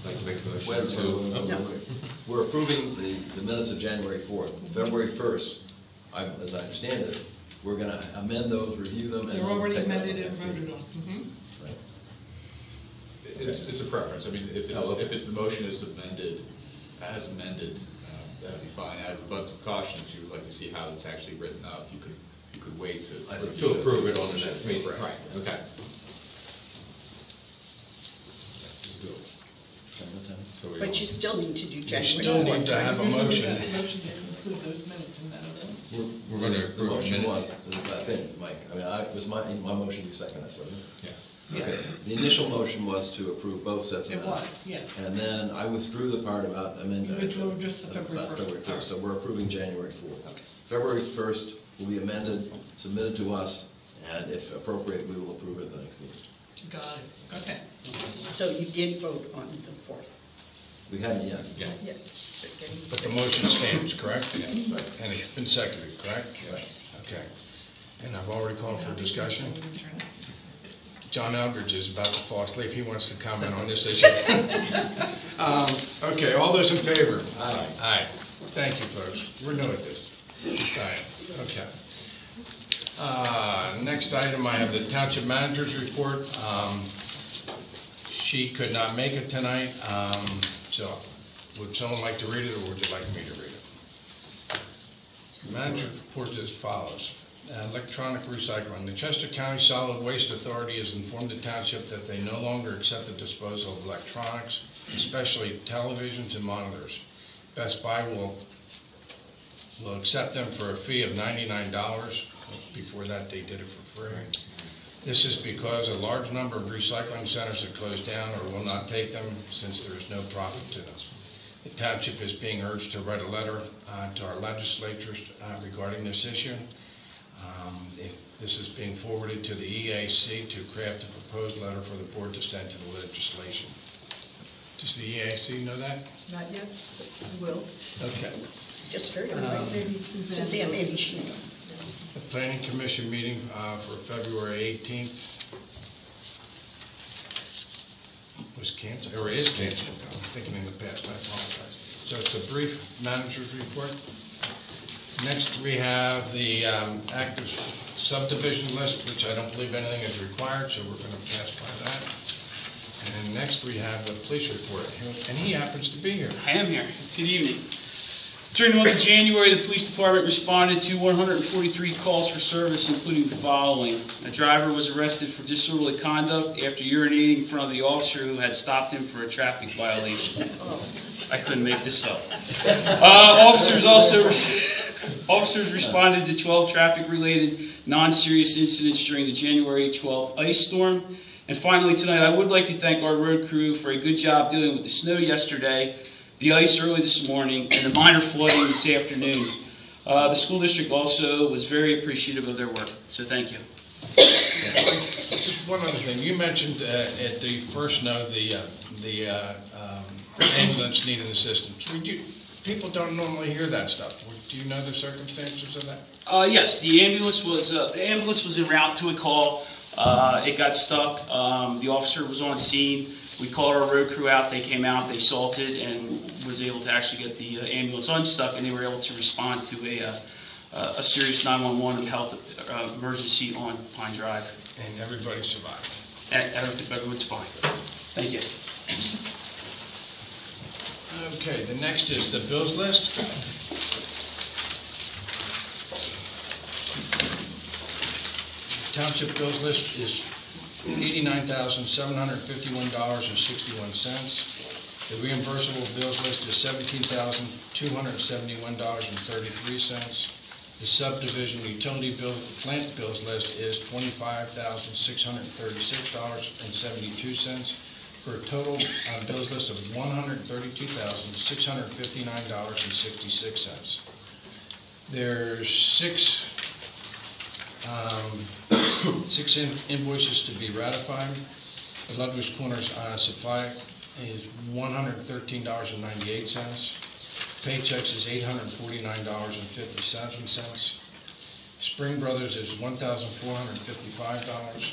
I'd like to make a motion wait, wait, to, wait, wait, wait. We're approving the, the minutes of January fourth. February first, I, as I understand it, we're gonna amend those, review them, and. They're then already take them up amended and next meeting. voted on. Mhm. Right. It's, it's a preference, I mean, if it's, Oh, okay. if it's, the motion is amended, as amended, uh, that'd be fine. Out of abundance of caution, if you would like to see how it's actually written up, you could, you could wait to. To approve it on the next meeting. Right, okay. So we But you still need to do You January still need to have a Remember we motion. got the Motion to include those minutes in that, okay? We're- We're gonna The approve the motion was, minutes. I think, Mike, I mean, I, was my, my motion you seconded, wasn't it? Yeah. Okay, the initial motion was to approve both sets of It minutes. was, yes. And then I withdrew the part about amending. You withdrew just the February about 1st. February first, so we're approving January fourth. Okay. February first will be amended, submitted to us, and if appropriate, we will approve it at the next meeting. Got it, okay. So you did vote on the fourth? We haven't yet. Yeah. Yeah. But the motion stands, correct? And it's been seconded, correct? Yes. Okay. And I've already called for discussion. John Eldridge is about to fall asleep. He wants to comment on this issue. Um, Okay, all those in favor? Aye. Aye. Thank you, folks. We're new at this. Just dying. Okay. Uh, Next item, I have the Township Manager's Report. Um, She could not make it tonight, um, so would someone like to read it, or would you like me to read it? Manager's report as follows. Uh, Electronic recycling. The Chester County Solid Waste Authority has informed the township that they no longer accept the disposal of electronics, especially televisions and monitors. Best Buy will, will accept them for a fee of ninety-nine dollars. Before that, they did it for free. This is because a large number of recycling centers have closed down or will not take them since there is no profit to them. The township is being urged to write a letter uh, to our legislatures uh, regarding this issue. Um, if This is being forwarded to the EAC to craft a proposed letter for the board to send to the legislation. Does the EAC know that? Not yet, but we will. Okay. Just heard Um. Maybe Suzanne. Suzanne, maybe she knew. The planning commission meeting uh, for February 18th was canceled, or is canceled, I'm thinking in the past, I apologize. So it's a brief manager's report. Next, we have the um, active subdivision list, which I don't believe anything is required, so we're going to pass by that. And next, we have the police report, and he happens to be here. I am here. Good evening. During the month of January, the police department responded to 143 calls for service, including the following. A driver was arrested for disorderly conduct after urinating in front of the officer who had stopped him for a traffic violation. I couldn't make this up. Uh, Officers also, officers responded to 12 traffic-related, non-serious incidents during the January 12th ice storm. And finally, tonight, I would like to thank our road crew for a good job dealing with the snow yesterday, the ice early this morning, and the minor flooding this afternoon. Uh, The school district also was very appreciative of their work, so thank you. Just one other thing, you mentioned uh, at the first note, the, uh, the uh, um, ambulance needed assistance. You, people don't normally hear that stuff. Do you know the circumstances of that? Uh, yes, the ambulance was, uh, the ambulance was en route to a call. Uh, it got stuck. Um, the officer was on scene. We called our road crew out. They came out, they salted and was able to actually get the uh, ambulance unstuck and they were able to respond to a, uh, a serious 911 health uh, emergency on Pine Drive. And everybody survived. Everything, everyone's fine. Thank you. Okay, the next is the bills list. Township bills list is eighty-nine thousand, seven hundred fifty-one dollars and sixty-one cents. The reimbursable bills list is seventeen thousand, two hundred seventy-one dollars and thirty-three cents. The subdivision utility bill, plant bills list is twenty-five thousand, six hundred thirty-six dollars and seventy-two cents for a total uh, bills list of one hundred thirty-two thousand, six hundred fifty-nine dollars and sixty-six cents. There's six, um, six in- invoices to be ratified. The Ludwig's Corners uh, Supply is one hundred thirteen dollars and ninety-eight cents. Paychecks is eight hundred forty-nine dollars and fifty-seven cents. Spring Brothers is one thousand four hundred fifty-five dollars.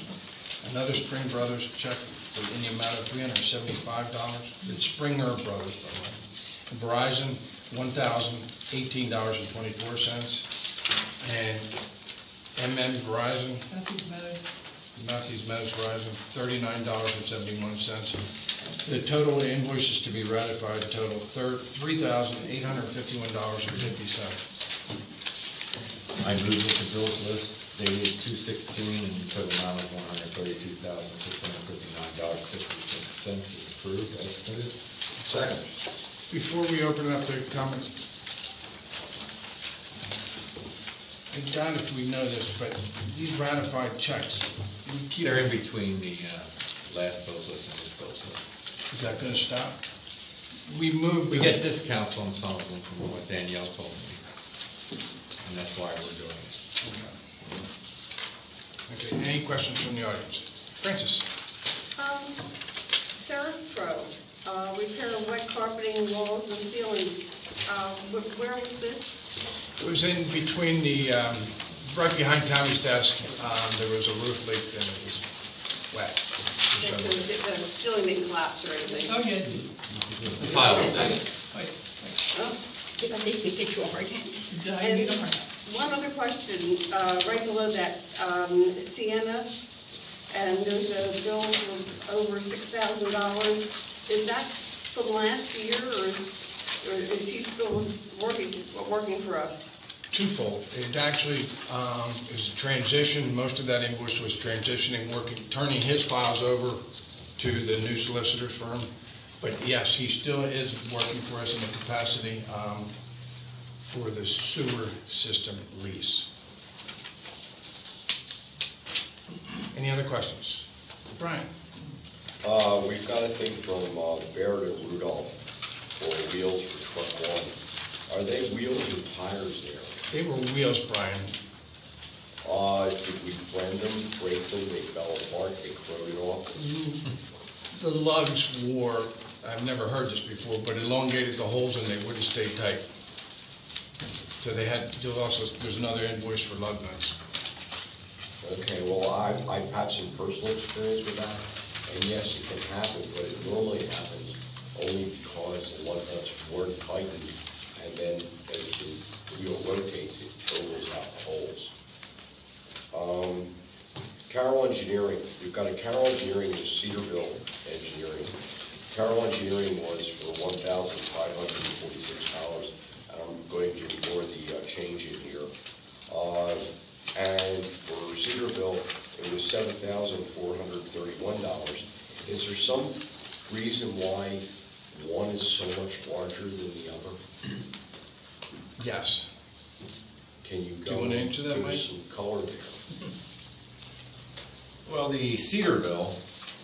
Another Spring Brothers check for in the amount of three hundred seventy-five dollars. It's Springer Brothers, by the way. And Verizon, one thousand eighteen dollars and twenty-four cents. And MM Verizon, Matthews Meadows. Matthews Meadows Verizon, thirty-nine dollars and seventy-one cents. The total invoices to be ratified total three thousand eight hundred fifty-one dollars and fifty cents. I move with the bills list dated two sixteen and total amount of one hundred thirty-two thousand, six hundred fifty-nine dollars, sixty-six cents is approved as stated. Second. Before we open it up to comments, I doubt if we know this, but these ratified checks, we keep, They're in between the uh, last bills list and this bills list. is that gonna stop? We moved. We the- get discounts on some of them from what Danielle told me. And that's why we're doing it. Okay, any questions from the audience? Francis? Um, SERVPRO, uh, repair of wet carpeting, walls and ceilings, uh, wh- where was this? It was in between the, um, right behind Tommy's desk, um, there was a roof leak and it was wet. The So- the ceiling didn't collapse or anything? Oh, yeah. The tile was dead. Wait, Oh. Did I think they get you a hard hand? wait. I need a heart. One other question, uh, right below that, um, Siana, and there's a bill for over six thousand dollars. Is that from last year, or or is he still working, working for us? Twofold. It actually um, is a transition, most of that invoice was transitioning, working, turning his files over to the new solicitor's firm. But yes, he still is working for us in the capacity um, for the sewer system lease. Any other questions? Brian? Uh, we've got a thing from uh, Baird and Rudolph for wheels for truck one. Are they wheels or tires there? They were wheels, Brian. Uh, did we blend them, break them, they fell apart, they corroded off? The lugs wore, I've never heard this before, but elongated the holes and they wouldn't stay tight. So they had, there's also, there's another invoice for lug nuts. Okay, well, I've, I've had some personal experience with that, and yes, it can happen, but it normally happens only because lug nuts weren't tightened, and then wheel rotates, it opens out the holes. Um, Carroll Engineering, you've got a Carroll Engineering and Cedarville Engineering. Carroll Engineering was for one thousand five hundred and I'm going to ignore the uh, change in here. Uh, And for Cedarville, it was seven thousand four hundred thirty-one dollars. Is there some reason why one is so much larger than the other? Yes. Can you Do you go wanna and answer that, give Mike? us some color there? Well, the Cedarville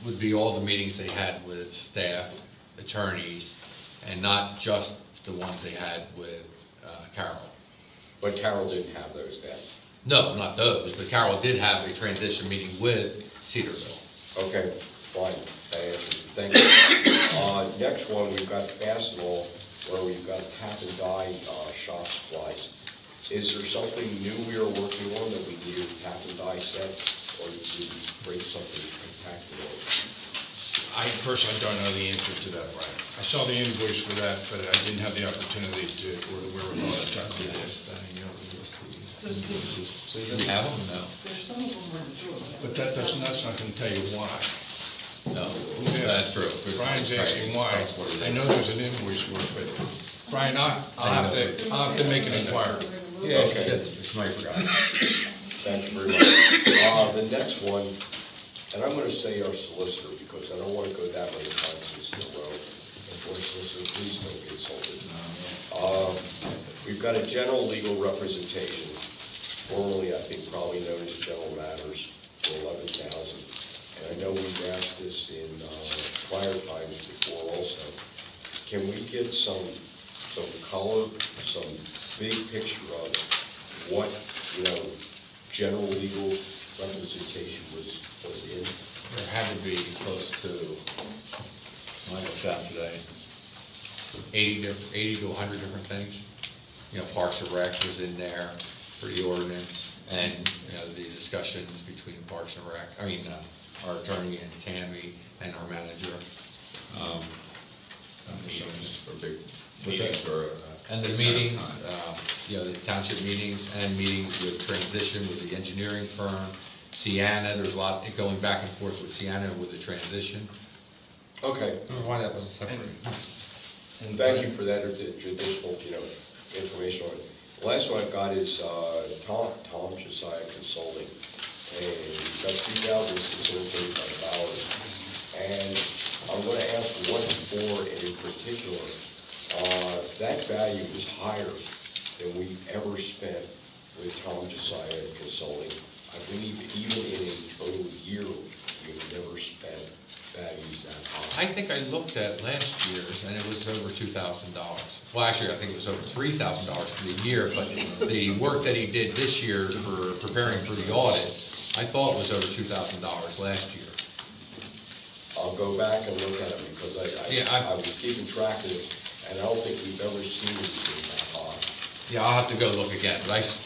would be all the meetings they had with staff, attorneys, and not just the ones they had with uh, Carroll. But Carroll didn't have those then. No, not those, but Carroll did have a transition meeting with Cedarville. Okay, fine, that answers it, thank you. Uh, next one, we've got Fastenal, where we've got tap and die, uh, shop supplies. Is there something new we are working on that we need a tap and die set, or did we bring something spectacular? I personally don't know the answer to that, Brian. I saw the invoice for that, but I didn't have the opportunity to, or the wherewithal to check on it. Do we have them? No. There's some of them are in But that doesn't, that's not gonna tell you why. No, Who's asking? that's true. Brian's Right, asking why. tell what it I know is. there's an invoice for it, but Brian, I'll, I'll have to, I'll have to make an inquiry. Yeah, she Okay. said, she might have forgotten. Thank you very much. Uh, the next one, and I'm gonna say our solicitor, because I don't wanna go that many times in a row. And for solicitor, please don't get insulted. Um, We've got a general legal representation, formerly, I think, probably known as General Matters, for eleven thousand. I know we've asked this in uh, prior before also. Can we get some, some color, some big picture of what, you know, general legal representation was, was in? There had to be close to, looked out today, 80 diff- 80 to 100 different things. You know, Parks and Rec was in there for the ordinance, and, you know, the discussions between Parks and Rec, I mean, uh, our attorney and Tammy and our manager. Um, Meetings or big meetings or. uh, And the this kind of meetings, uh, you know, the township meetings and meetings with transition with the engineering firm, Siana, there's a lot going back and forth with Siana with the transition. Okay, I don't know why that wasn't separated. and thank you for that additional, you know, information on it. The Last one I've got is uh, Tom, Tom Josiah Consulting, and hundred thirty-five dollars. And I'm gonna ask what for, in particular, uh, that value is higher than we've ever spent with Tom Josiah Consulting. I believe even in a total year, we've never spent values that high. I think I looked at last year's, and it was over two thousand dollars. Well, actually, I think it was over three thousand dollars for the year, but the work that he did this year for preparing for the audit, I thought it was over two thousand dollars last year. I'll go back and look at it because I, Yeah, I, I- I was keeping track of it, and I don't think we've ever seen anything that high. Yeah, I'll have to go look again, but I, s-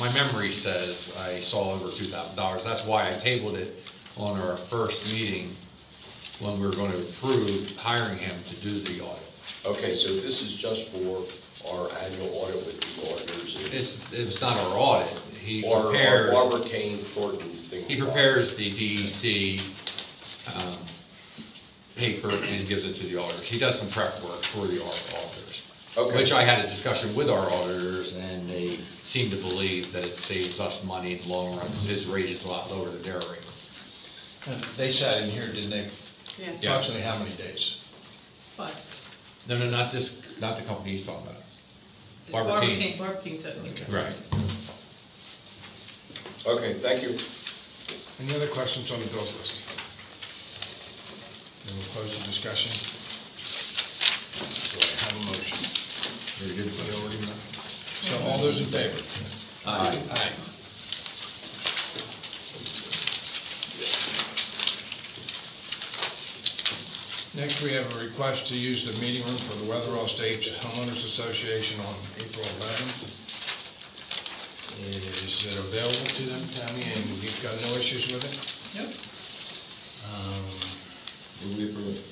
my memory says I saw over two thousand dollars. That's why I tabled it on our first meeting when we were going to approve hiring him to do the audit. Okay, so this is just for our annual audit with the auditors? It's, it's not our audit. He Or or prepares, Barbara Kane Thornton thing? he prepares the DEC, um, paper and gives it to the auditors. He does some prep work for the au- auditors. Okay. Which I had a discussion with our auditors, and they seem to believe that it saves us money in the long run, because his rate is a lot lower than their rate. They sat in here, didn't they? Yes. Approximately how many days? Five. No, no, not this, not the company he's talking about. Barbara Barbara King. King, Barbara King said. Okay. Right. Okay, thank you. Any other questions on the bills list? Then we'll close the discussion. Do I have a motion? Very good We question. So all those in favor? Aye. Aye. Next, we have a request to use the meeting room for the Weatherall Estates Homeowners Association on April 11th. Is it available to them, Tammy, and you've got no issues with it? Nope. Um, Will we approve it?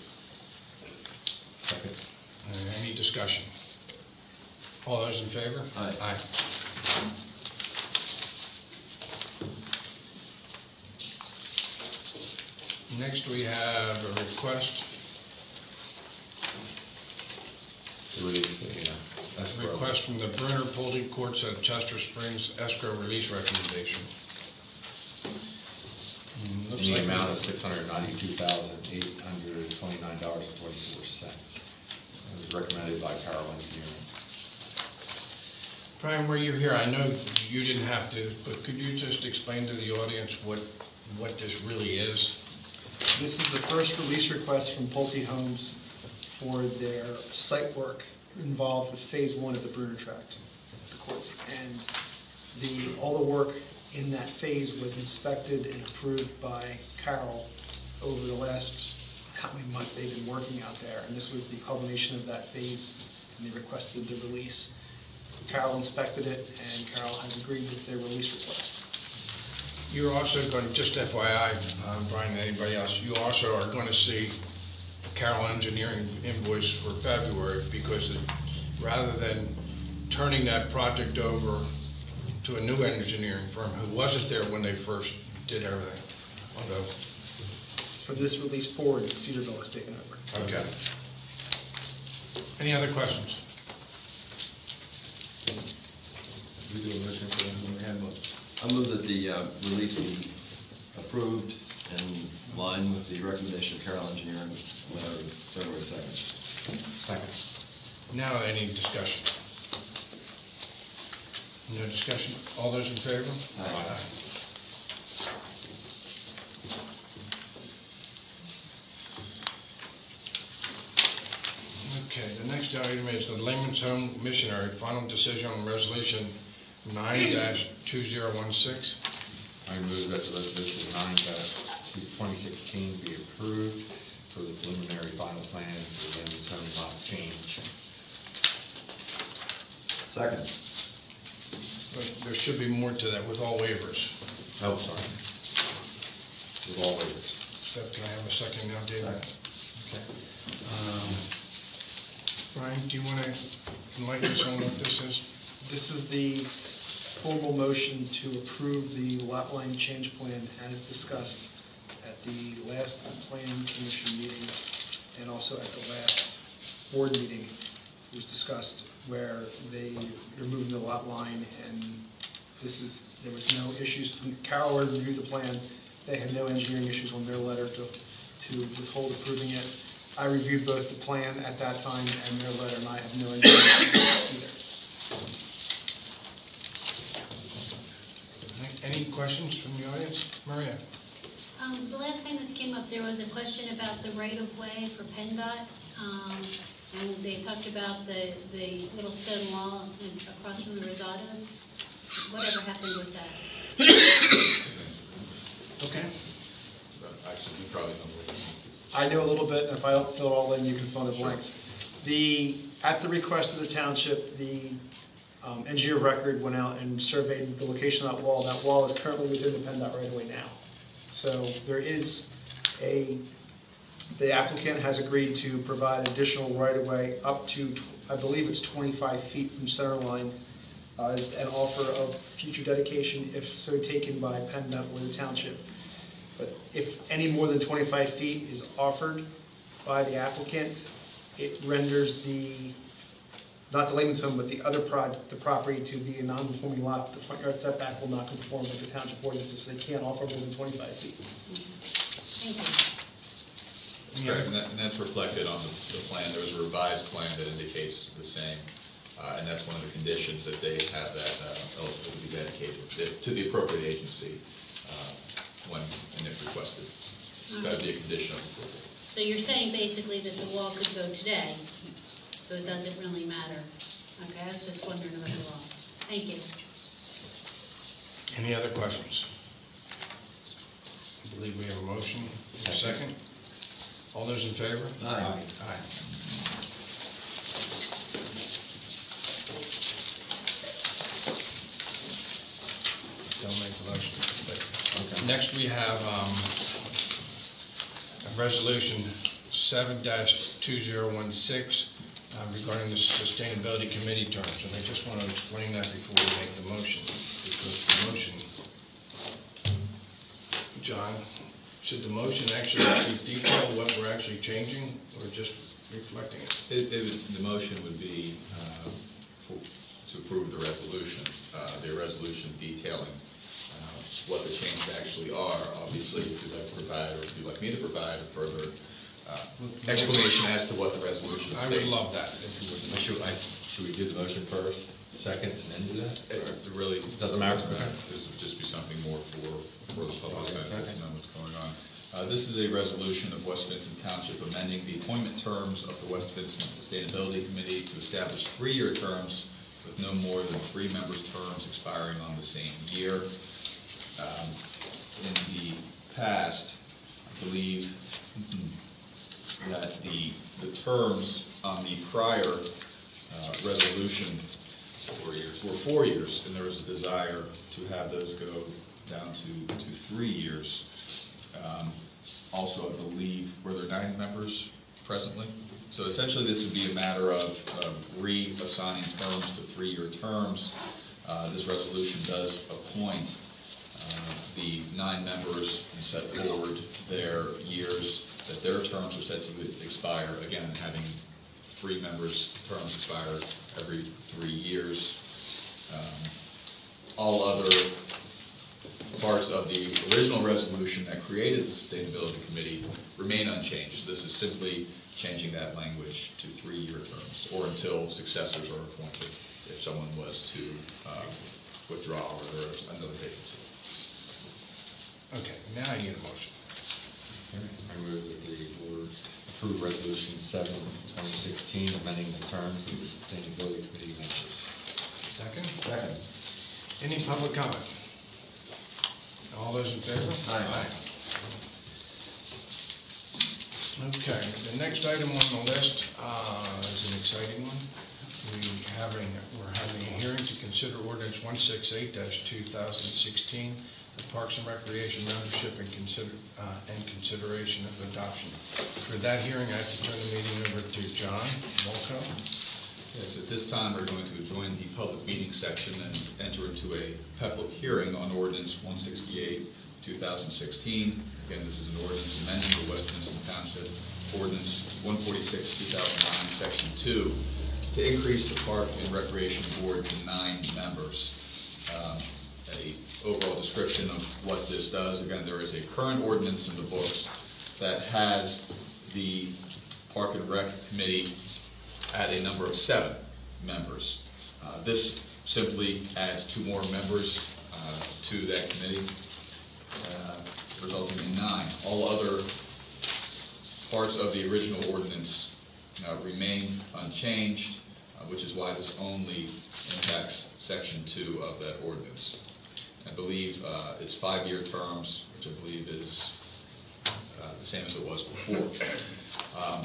Second. uh, Any discussion? All those in favor? Aye. Aye. Next, we have a request release the request from the Brunner Pulte Courts at Chester Springs escrow release recommendation. In looks the like- amount of six hundred ninety-two thousand, eight hundred twenty-nine dollars and twenty-four cents. It was recommended by Carroll Engineering. Brian, were you here? I know you didn't have to, but could you just explain to the audience what, what this really is? This is the first release request from Pulte Homes for their site work involved with phase one of the Bruner Tract, the courts. And the, all the work in that phase was inspected and approved by Carroll over the last, how many months they've been working out there. And this was the culmination of that phase, and they requested the release. Carroll inspected it, and Carroll has agreed with their release request. You're also going, just FYI, uh, Brian, and anybody else, you also are going to see Carroll Engineering invoice for February because it- rather than turning that project over to a new engineering firm who wasn't there when they first did everything. Although, From this release forward, Cedarville has taken over. Okay. Any other questions? We do a motion for that? I move that the uh, release be approved in line with the recommendation of Carroll Engineering, letter of February 2nd. Second. Now, any discussion? No discussion? All those in favor? Aye. Okay, the next item is the Laymen's Home Missionary, final decision on resolution nine two zero one six. I move that the resolution nine twenty sixteen be approved for the preliminary final plan for the Laymen's Home lot change. Second. But there should be more to that with all waivers. Oh, sorry. With all waivers. So can I have a second now, David? Okay. Um, Brian, do you want to enlighten us on what this is? This is the formal motion to approve the lot line change plan as discussed at the last plan commission meeting and also at the last board meeting. Was discussed where they removed the lot line and this is, there was no issues. Carroll had reviewed the plan. They had no engineering issues on their letter to, to withhold approving it. I reviewed both the plan at that time and their letter and I have no engineering issues either. Any questions from the audience? Maria? Um, the last time this came up, there was a question about the right-of-way for PennDOT. Um, and they talked about the, the little stone wall in- across from the Rosados. Whatever happened with that? Okay. Actually, you probably know what I know a little bit, and if I don't fill it all in, you can fill in the blanks. The, at the request of the township, the um, engineer record went out and surveyed the location of that wall. That wall is currently within the PennDOT right away now. So there is a, the applicant has agreed to provide additional right-of-way up to, I believe it's 25 feet from center line, uh, as an offer of future dedication if so taken by PennDOT or the township. But if any more than 25 feet is offered by the applicant, it renders the, not the laymen's home, but the other prod, the property to be a non-conforming lot. The front yard setback will not conform with the township ordinances, so they can't offer more than 25 feet. Thank you. Correct, and that- and that's reflected on the the plan. There was a revised plan that indicates the same, uh, and that's one of the conditions that they have that uh, eligible to be dedicated to the appropriate agency uh, when, and if requested. That'd be a condition of approval. So you're saying basically that the wall could go today, so it doesn't really matter? Okay, I was just wondering about the wall. Thank you. Any other questions? I believe we have a motion. A second? All those in favor? Aye. Aye. Don't make the motion. Okay. Next, we have um, a resolution seven two zero one six uh, regarding the sustainability committee terms. And I just want to explain that before we make the motion, because the motion, John, should the motion actually detail what we're actually changing, or just reflecting it? It, it the motion would be uh, for approve the resolution, uh, the resolution detailing uh, what the changes actually are. Obviously, if you'd like to provide, or if you'd like me to provide a further uh, explanation as to what the resolution is. I states. would love that if you would. Should, I, should we do the motion first, second, and then do that? It it really. Doesn't matter? This would just be something more for, for the public Okay. benefit to know what's going on. Uh, This is a resolution of West Vincent Township amending the appointment terms of the West Vincent Sustainability Committee to establish three-year terms with no more than three members' terms expiring on the same year. Um, In the past, I believe that the, the terms on the prior uh, resolution four years, were four years, and there was a desire to have those go down to, to three years. Um, Also, I believe, were there nine members presently? So essentially, this would be a matter of reassigning terms to three-year terms. Uh, This resolution does appoint uh, the nine members and set forward their years, that their terms are set to expire, again, having three members' terms expire every three years. Um, All other parts of the original resolution that created the Sustainability Committee remain unchanged. This is simply changing that language to three-year terms, or until successors are appointed, if someone was to uh, withdraw or there's another vacancy. Okay, now I need a motion. I move that the board approve Resolution 7, 2016, amending the terms of the Sustainability Committee members. Second? Second. Any public comment? All those in favor? Aye. Okay, the next item on the list uh, is an exciting one. We having, we're having a hearing to consider ordinance 168-2016, the Parks and Recreation membership and consider, uh, and consideration of adoption. For that hearing, I have to turn the meeting over to John Molko. Yes, at this time, we're going to join the public meeting section and enter into a public hearing on ordinance 168, 2016. Again, this is an ordinance amending the West Vincent Township Ordinance 146, 2009, Section 2, to increase the Park and Recreation Board to nine members. Um, A overall description of what this does, again, there is a current ordinance in the books that has the Park and Rec Committee at a number of seven members. Uh, This simply adds two more members uh, to that committee, uh, resulting in nine. All other parts of the original ordinance uh, remain unchanged, uh, which is why this only impacts section two of that ordinance. I believe uh, it's five-year terms, which I believe is uh, the same as it was before. Um,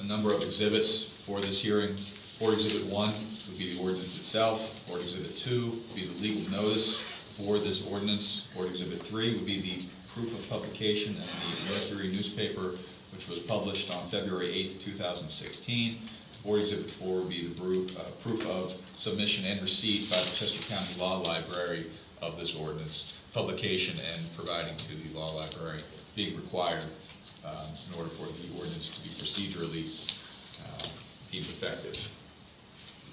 A number of exhibits for this hearing. Board Exhibit 1 would be the ordinance itself. Board Exhibit 2 would be the legal notice for this ordinance. Board Exhibit 3 would be the proof of publication in the Mercury newspaper, which was published on February 8, 2016. Board Exhibit 4 would be the bru- uh, proof of submission and receipt by the Chester County Law Library of this ordinance, publication and providing to the law library being required um, in order for the ordinance to be procedurally uh, deemed effective.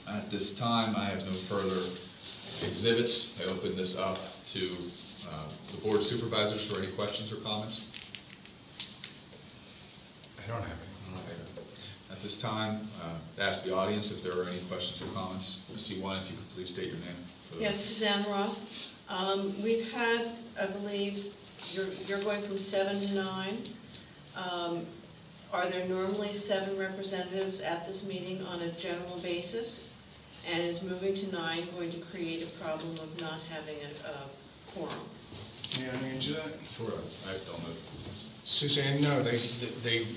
At this time, I have no further exhibits. I open this up to uh, the board supervisors for any questions or comments. I don't have any. At this time, uh, ask the audience if there are any questions or comments. I see one, if you could please state your name. Yes, Suzanne Roth. Um, We've had, I believe, you're, you're going from seven to nine. Um, Are there normally seven representatives at this meeting on a general basis? And is moving to nine going to create a problem of not having a a quorum? May I answer that? Sure, I don't know. Suzanne, no, they, they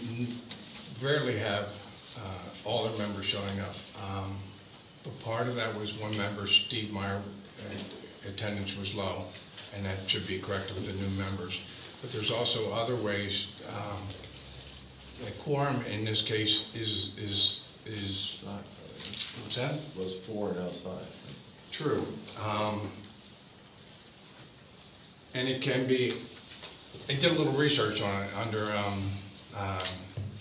rarely have uh, all their members showing up. Um, But part of that was one member, Steve Meyer, attendance was low, and that should be corrected with the new members. But there's also other ways. um, A quorum in this case is, is, is, what's that? Was four, now it's five. True. Um, And it can be, I did a little research on it under um, um,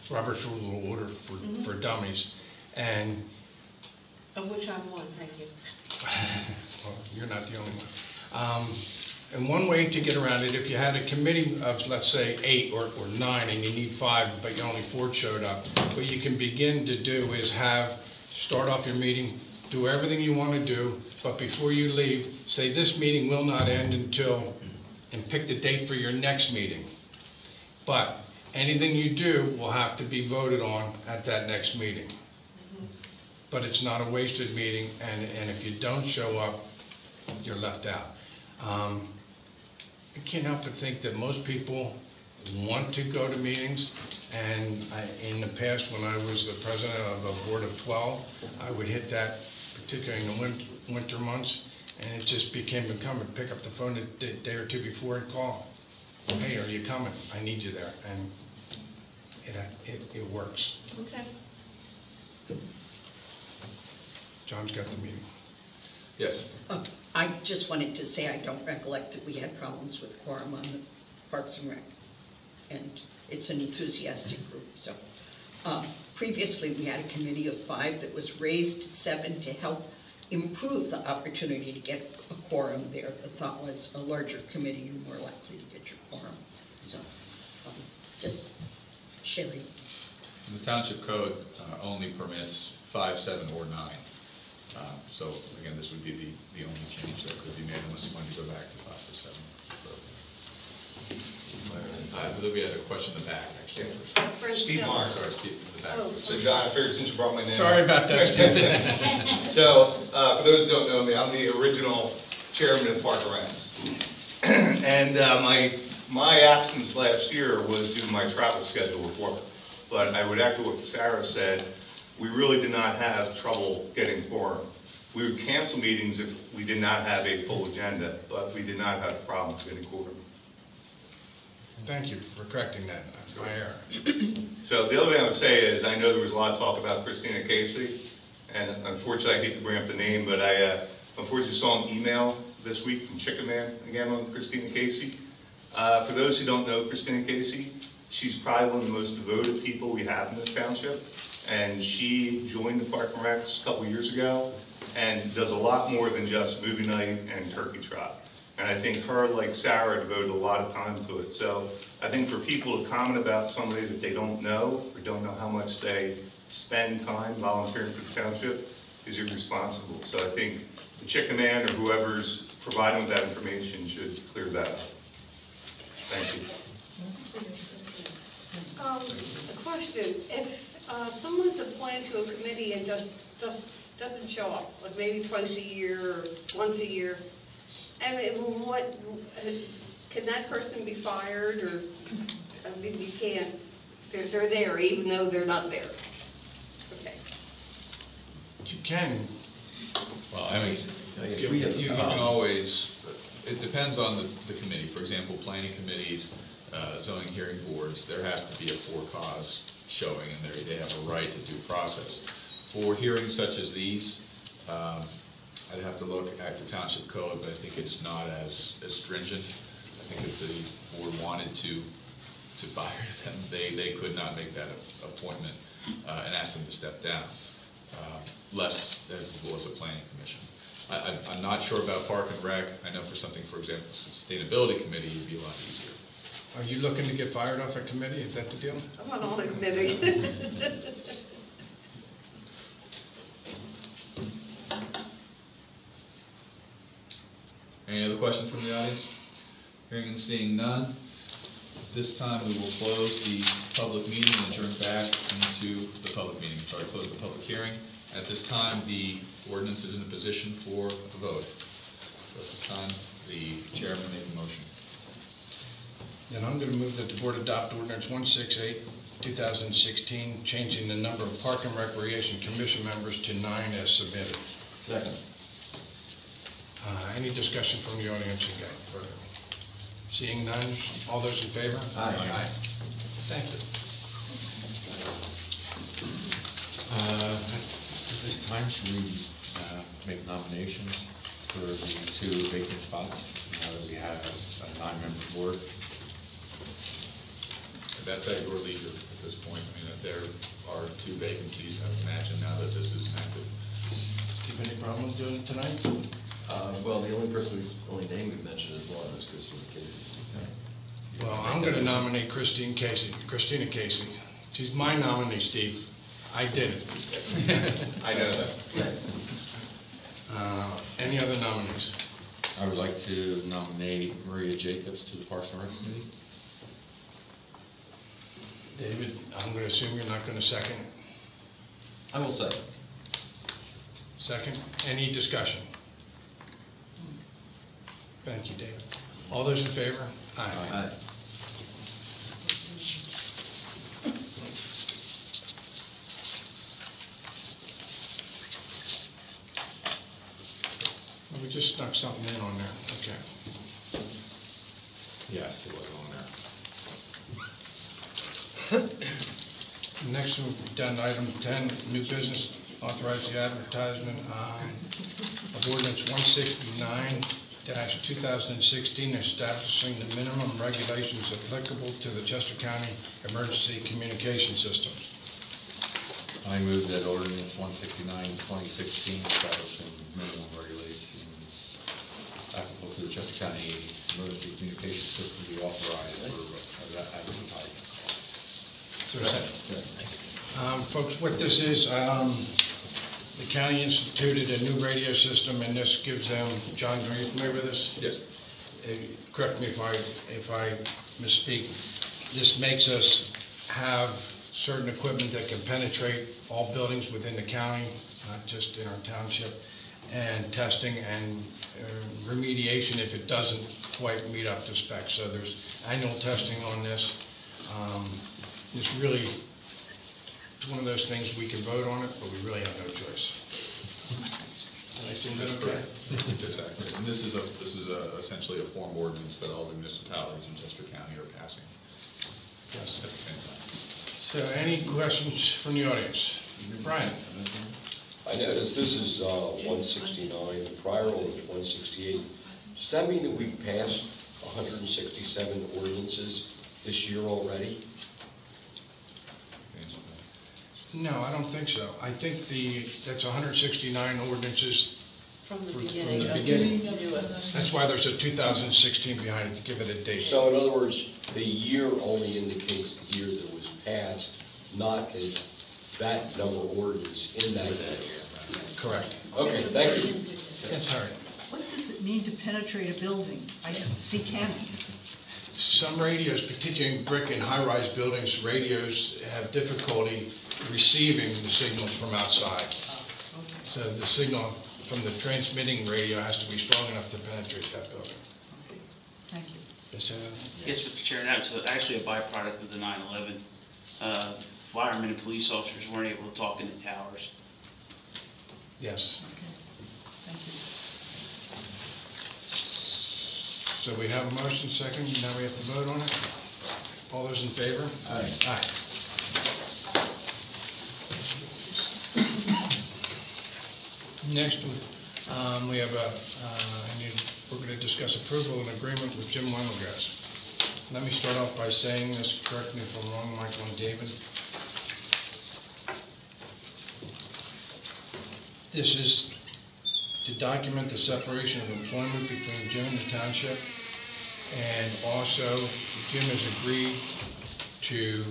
Robert's Rule of Order for Mhm. for Dummies. And Of which I'm one, thank you. Well, You're not the only one. Um, And one way to get around it, if you had a committee of, let's say, eight or, or nine, and you need five, but you only four showed up, what you can begin to do is have, start off your meeting, do everything you want to do, but before you leave, say, this meeting will not end until, and pick the date for your next meeting. But anything you do will have to be voted on at that next meeting. But it's not a wasted meeting, and, and if you don't show up, you're left out. Um, I can't help but think that most people want to go to meetings, and I, in the past, when I was the president of a board of 12, I would hit that, particularly in the winter, winter months, and it just became incumbent, pick up the phone a day day or two before and call. Hey, are you coming? I need you there, and it, it, it works. Okay. John's got the meeting. Yes. Oh, I just wanted to say I don't recollect that we had problems with quorum on the Parks and Rec. And it's an enthusiastic group, so. um, Previously, we had a committee of five that was raised to seven to help improve the opportunity to get a quorum there. The thought was a larger committee, you're more likely to get your quorum. So, um, just sharing. The township code uh, only permits five, seven, or nine. Um, So again, this would be the, the only change that could be made unless you wanted to go back to five or seven. I believe we had a question in the back, actually. first. Steve Meyer. Sorry, Steve, in the back. Oh. So John, I figured since you brought my name. Sorry about that, Stephen. So, uh, for those who don't know me, I'm the original chairman of Park and Recs. And uh, my, my absence last year was due to my travel schedule with work. But I would echo what Sarah said, we really did not have trouble getting quorum. We would cancel meetings if we did not have a full agenda, but we did not have problems getting quorum. Thank you for correcting that, that's my error. So the other thing I would say is, I know there was a lot of talk about Christina Casey, and unfortunately, I hate to bring up the name, but I uh, unfortunately saw an email this week from Chicken Man, again on Christina Casey. Uh, For those who don't know Christina Casey, she's probably one of the most devoted people we have in this township, and she joined the Park and Recs a couple years ago, and does a lot more than just movie night and turkey trot. And I think her, like Sarah, devoted a lot of time to it. So I think for people to comment about somebody that they don't know, or don't know how much they spend time volunteering for the township, is irresponsible. So I think the chicken man or whoever's providing that information should clear that up. Thank you. Um, a question, if, uh, someone's appointed to a committee and just, just doesn't show up, like maybe twice a year, or once a year, I mean, what, can that person be fired, or, I mean, you can't, they're, they're there even though they're not there? Okay. You can, Well, I mean, you We you can always, it depends on the, the committee. For example, planning committees, uh, zoning hearing boards, there has to be a for-cause showing, and they, they have a right to due process. For hearings such as these, um, I'd have to look at the township code, but I think it's not as, as stringent. I think if the board wanted to, to fire them, they, they could not make that a- appointment uh, and ask them to step down, uh, less than it was a planning commission. I, I'm- I'm not sure about Park and Rec. I know for something, for example, Sustainability Committee, it'd be a lot easier. are you looking to get fired off a committee, is that the deal? I'm not on a committee. Any other questions from the audience? Hearing and seeing none. This time, we will close the public meeting and adjourn back into the public meeting. Sorry, close the public hearing. At this time, the ordinance is in a position for a vote. So At this time, the chairman made a motion. Then I'm gonna move that the board adopt ordinance 168, 2016, changing the number of Park and Recreation Commission members to nine as submitted. Second. Uh, Any discussion from the audience again further? Seeing none, all those in favor? Aye. Aye. Thank you. Uh, At this time, should we uh, make nominations for the two vacant spots, now that we have a nine-member board? That's at your leisure at this point. I mean, there are two vacancies, I imagine, now that this is active. Chief, any problem with doing it tonight? Uh, Well, the only person who's, only name we've mentioned is one, is Christine Casey. Well, I'm gonna nominate Christine Casey, Christina Casey. She's my nominee, Steve. I did it. I know that. Uh, Any other nominees? I would like to nominate Maria Jacobs to the Parks and Rec Committee. David, I'm gonna assume you're not gonna second it. I will second. Second, any discussion? Thank you, David. All those in favor? Aye. aye We just snuck something in on there, okay. Yes, it was on there. Next, down to item 10, new business, authorize the advertisement um, of ordinance 169-2016, establishing the minimum regulations applicable to the Chester County Emergency Communication System. I move that ordinance 169, 2016, establishing minimum regulations applicable to the Chester County Emergency Communication System be authorized for uh, advertising. Is there a second? Um, Folks, what this is, um, the county instituted a new radio system, and this gives them, John, are you familiar with this? Yes. Uh, Correct me if I, if I misspeak. This makes us have certain equipment that can penetrate all buildings within the county, not just in our township, and testing and uh, remediation if it doesn't quite meet up to spec. So there's annual testing on this. Um, It's really, it's one of those things, we can vote on it, but we really have no choice. I assume that okay? That's accurate. And this is a, this is a- essentially a form ordinance that all the municipalities in Chester County are passing Yes. at the same time. So any questions from the audience? Brian? I noticed this is uh, 169, the prior one was 168. Does that mean that we've passed 167 ordinances this year already? No, I don't think so. I think the, that's 169 ordinances From the From- beginning. from the beginning. That's why there's a 2016 behind it, to give it a date. So in other words, the year only indicates the year that was passed, not as that number of ordinance in that year. Correct. Okay, thank you. That's all right. What does it mean to penetrate a building? I see cannons. Some radios, particularly in brick and high-rise buildings, radios have difficulty receiving the signals from outside. So the signal from the transmitting radio has to be strong enough to penetrate that building. Thank you. Yes, Yes, Mr. Chair, that's actually a byproduct of the 9/11. Uh, Firemen and police officers weren't able to talk in the towers. Yes. Thank So we have a motion, second, now we have to vote on it. All those in favor? Aye. Aye. Next, um, we have a, uh, I need, we're going to discuss approval and agreement with Jim Wendelgas. Let me start off by saying this, correct me if I'm wrong, Michael and David. This is to document the separation of employment between Jim and the township. And also, Jim has agreed to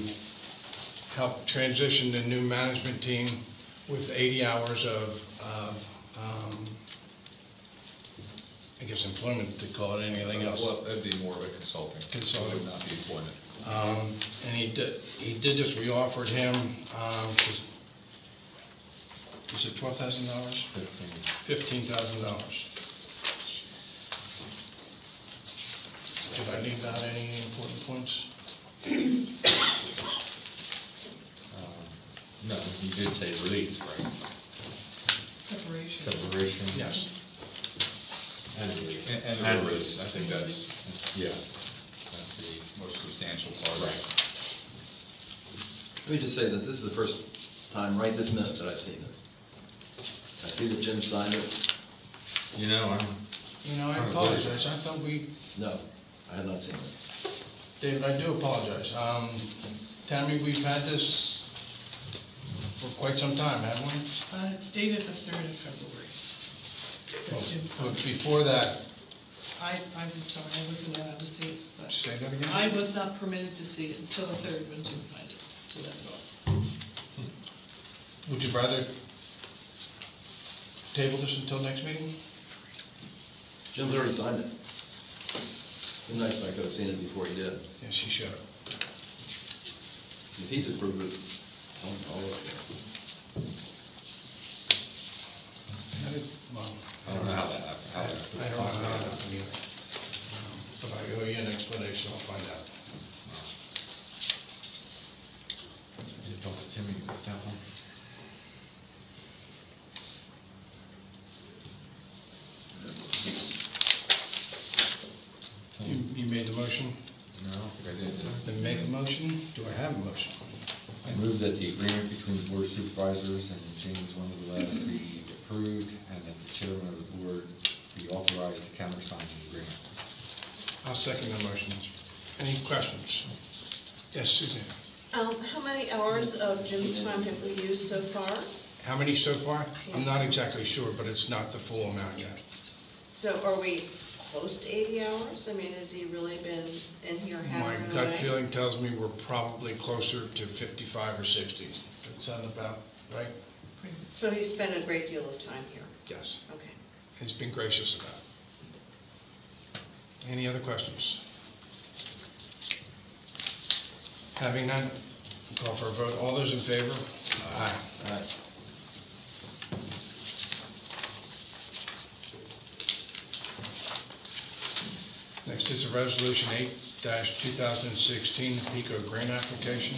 help transition the new management team with 80 hours of, of, um, I guess employment to call it anything else. Well, that'd be more of a consulting. Consulting. It would not be employment. Um, And he did, he did this, we offered him, um, 'cause- was it twelve thousand dollars? Fifteen. Fifteen thousand dollars. Did I leave out any important points? Um, No, you did say release, right? Separation. Separation. Yes. And release. And- and And release, I think that's- Yeah, that's the, Most substantial part. right. Let me just say that this is the first time right this minute that I've seen this. I see that Jim signed it. You know, I'm, You know, I apologize, I thought we, No, I have not seen it. David, I do apologize. Um, Tammy, we've had this for quite some time, haven't we? Uh, it's dated the third of February. that Jim But before that, I, I'm sorry, I wasn't allowed to see it, but say that again? I was not permitted to see it until the third when Jim signed it, so that's all. Would you rather table this until next meeting? Jim's already signed it. It'd be nice if I could have seen it before he did. Yes, he should. If he's approved it, I'll, I'll look. I did- well, I don't know how that, how that. I don't know how that happened either. Um, But I owe you an explanation, I'll find out. You talk to Timmy about that one? You, you made the motion? No, I don't think I did, did Then make a motion. Do I have a motion? I move that the agreement between the Board of Supervisors and James Wendelgas be approved, and that the chairman of the board be authorized to countersign the agreement. I'll second the motion. Any questions? Yes, Suzanne? Um, how many hours of Jim's time have we used so far? How many so far? I'm not exactly sure, but it's not the full amount yet. So are we close to eighty hours? I mean, has he really been in here My hammering away? gut feeling tells me we're probably closer to 55 or 60. Does that sound about right? So he spent a great deal of time here, Yes. okay. He's been gracious about it. Any other questions? Having none, call for a vote. All those in favor? Aye. Aye. Next is a resolution eight two thousand and sixteen, PECO grant application.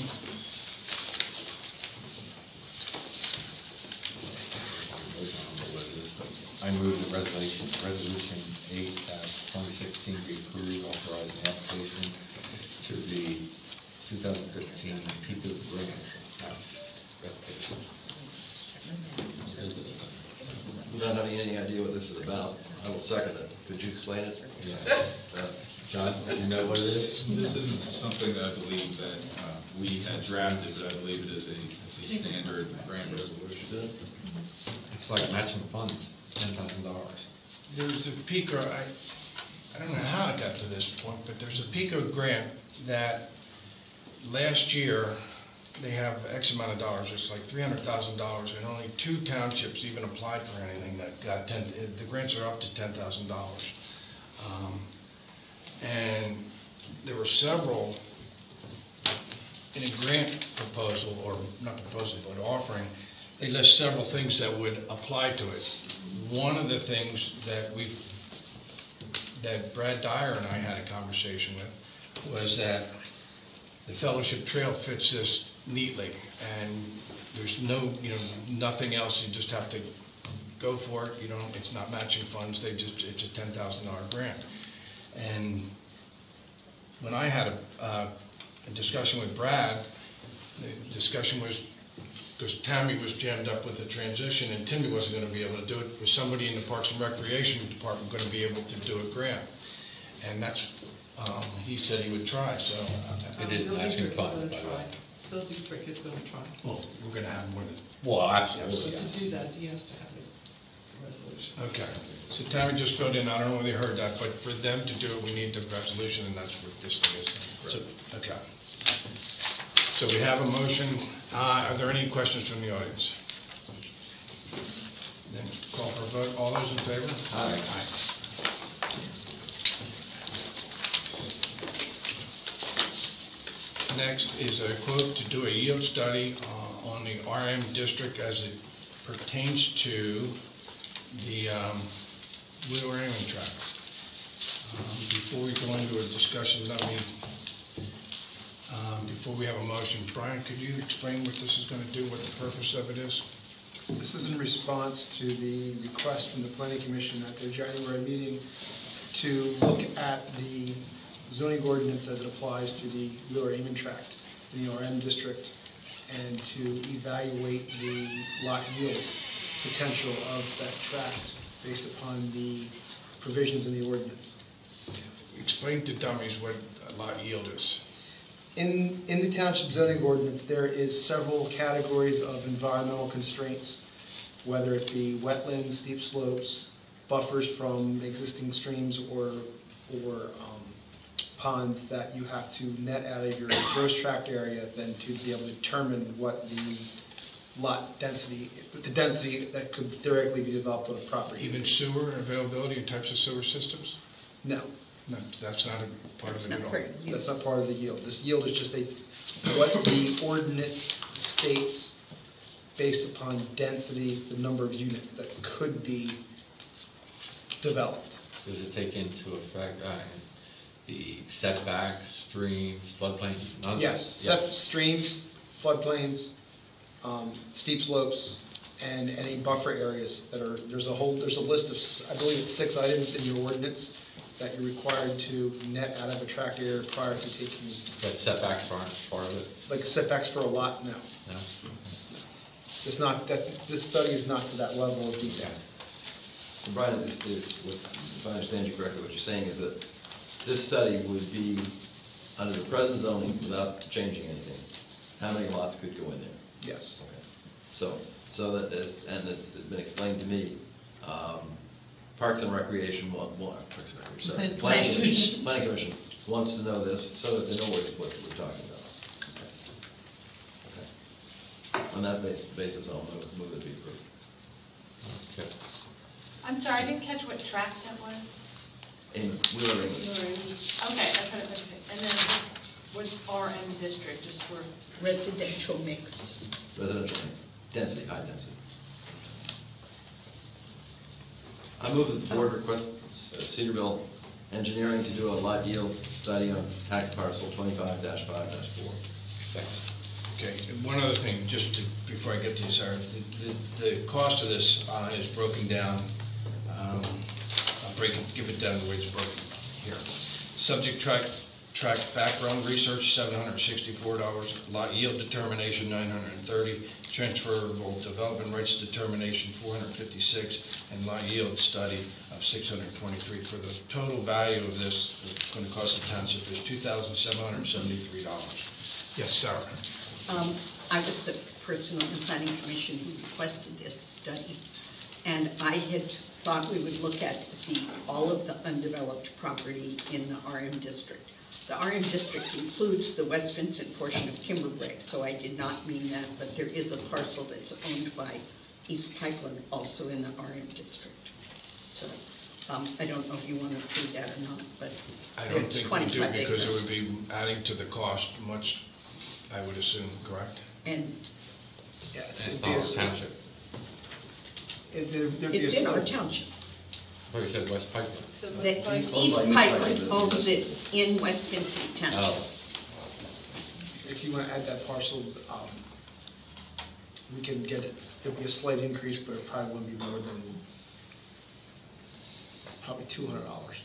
I don't know what it is, but I move that resolution, resolution eight twenty sixteen be approved, authorizing the application to the two thousand fifteen PECO grant application. What is this thing? Not having any idea what this is about, I will second it. Could you explain it? Yeah. Uh, John, do you know what it is? This isn't something that I believe that uh, we had drafted, but I believe it is a, it's a standard grant resolution. It's like matching funds, ten thousand dollars. There's a PECO, I, I don't know how it got to this point, but there's a PECO grant that last year, they have X amount of dollars, it's like three hundred thousand dollars, and only two townships even applied for anything that got ten, the grants are up to ten thousand dollars. And there were several, in a grant proposal, or not proposal, but offering, they list several things that would apply to it. One of the things that we've, that Brad Dyer and I had a conversation with, was that the Fellowship Trail fits this neatly, and there's no, you know, nothing else, you just have to go for it, you don't, it's not matching funds, they just, it's a ten thousand dollar grant. And when I had a, uh, a discussion with Brad, the discussion was, because Tammy was jammed up with the transition, and Timmy wasn't gonna be able to do it, was somebody in the Parks and Recreation Department gonna be able to do a grant? And that's, um, he said he would try, so. uh, It is Bill matching Dietrich is funds, gonna by the try. way. Bill Dietrich is gonna try. Well, we're gonna have more than, Well, But absolutely, to do that, he has to have a resolution. okay. So Tammy just filled in, I don't know whether you heard that, but for them to do it, we need the resolution, and that's what this thing is. So, okay. So we have a motion. Uh, Are there any questions from the audience? Then call for a vote. All those in favor? Aye. Next is a quote to do a yield study uh, on the RM district as it pertains to the um, Ammon tract. Um, Before we go into a discussion, let me, um, before we have a motion, Brian, could you explain what this is going to do, what the purpose of it is? This is in response to the request from the planning commission at their January meeting to look at the zoning ordinance as it applies to the Wheeler Amen tract in the RM district and to evaluate the lot yield potential of that tract based upon the provisions in the ordinance. Explain to dummies what a lot yield is. In, in the township zoning ordinance, there is several categories of environmental constraints, whether it be wetlands, steep slopes, buffers from existing streams or, or um, ponds that you have to net out of your gross tract area then to be able to determine what the lot density, the density that could theoretically be developed on a property. Even sewer availability and types of sewer systems? No, No, that's not a part That's of it at all. part that's not part of the yield. This yield is just a, what the ordinance states based upon density, the number of units that could be developed. Does it take into effect, uh, the setbacks, streams, floodplain? None of that? Yes, Yeah. sep- streams, floodplains, um, steep slopes, and any buffer areas that are, there's a whole, there's a list of, I believe it's six items in your ordinance that you're required to net out of a tract area prior to taking, But setbacks aren't part of it, like setbacks for a lot, no. no? It's not, that, this study is not to that level of detail. And Brian, if- if if I understand you correctly, what you're saying is that this study would be under the present zoning without changing anything. How many lots could go in there? Yes. Okay. So, so that is, and it's been explained to me, um, Parks and Recreation, wa- wa- Parks and Recreation, sorry, Plan- Planning Planning Commission, Planning Commission wants to know this so that they know what what we're talking about. Okay. Okay. On that bas- basis, I'll move, move it to be approved. Okay. I'm sorry, I didn't catch what track that was. Amen. Wheeler, England. Okay, I put it, okay. and then what's RM district, just for, Residential mix. residential mix, density, high density. I move that the board request Cedarville Engineering to do a lot yield study on tax parcel twenty-five five four. Second. Okay, and one other thing, just to, before I get to this, Sarah, the, the, the cost of this uh, is broken down, um, I'll break it, give it down the way it's broken here. Subject track, track background research, seven hundred and sixty-four dollars, lot yield determination, nine hundred and thirty, transferable development rights determination, four hundred and fifty-six, and lot yield study of six hundred and twenty-three. For the total value of this, it's gonna cost the township is two thousand seven hundred and seventy-three dollars. Yes, Sarah? Um, I was the person on the planning commission who requested this study, and I had thought we would look at the, all of the undeveloped property in the RM district. The RM district includes the West Vincent portion of Kimberbrae, so I did not mean that, but there is a parcel that's owned by East Pipeline, also in the RM district. So, um, I don't know if you want to include that or not, but I don't it's think we do 25 because it acres. would be adding to the cost much, I would assume, correct? And Yes. It's it'd not a township. it- there- there'd be it's in s- our township. Oh, you said West Pipeline. The East East Pipeline Pipeline. owns it in West Vincent Township. Oh, if you want to add that parcel, um, we can get it, there'll be a slight increase, but it probably won't be more than, probably two hundred dollars,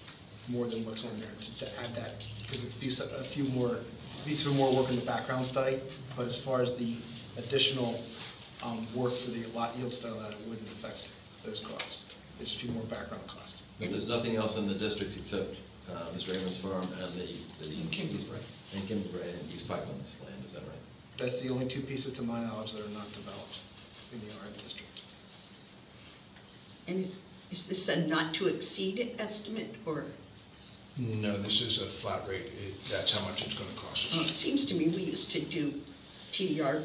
more than what's on there to to add that, because it's be a few more, needs some more work in the background study, but as far as the additional um, work for the lot yield study, that it wouldn't affect those costs. There's a few more background costs. But there's nothing else in the district except uh, Mr. Raymond's farm and the. the- And Kimberbrae. And Kimberbrae and East Pipeline's land, is that right? That's the only two pieces, to my knowledge, that are not developed in the RM district. And is, is this a not-to-exceed estimate, or, No, this is a flat rate. It- That's how much it's going to cost well, it us. seems to me we used to do TDR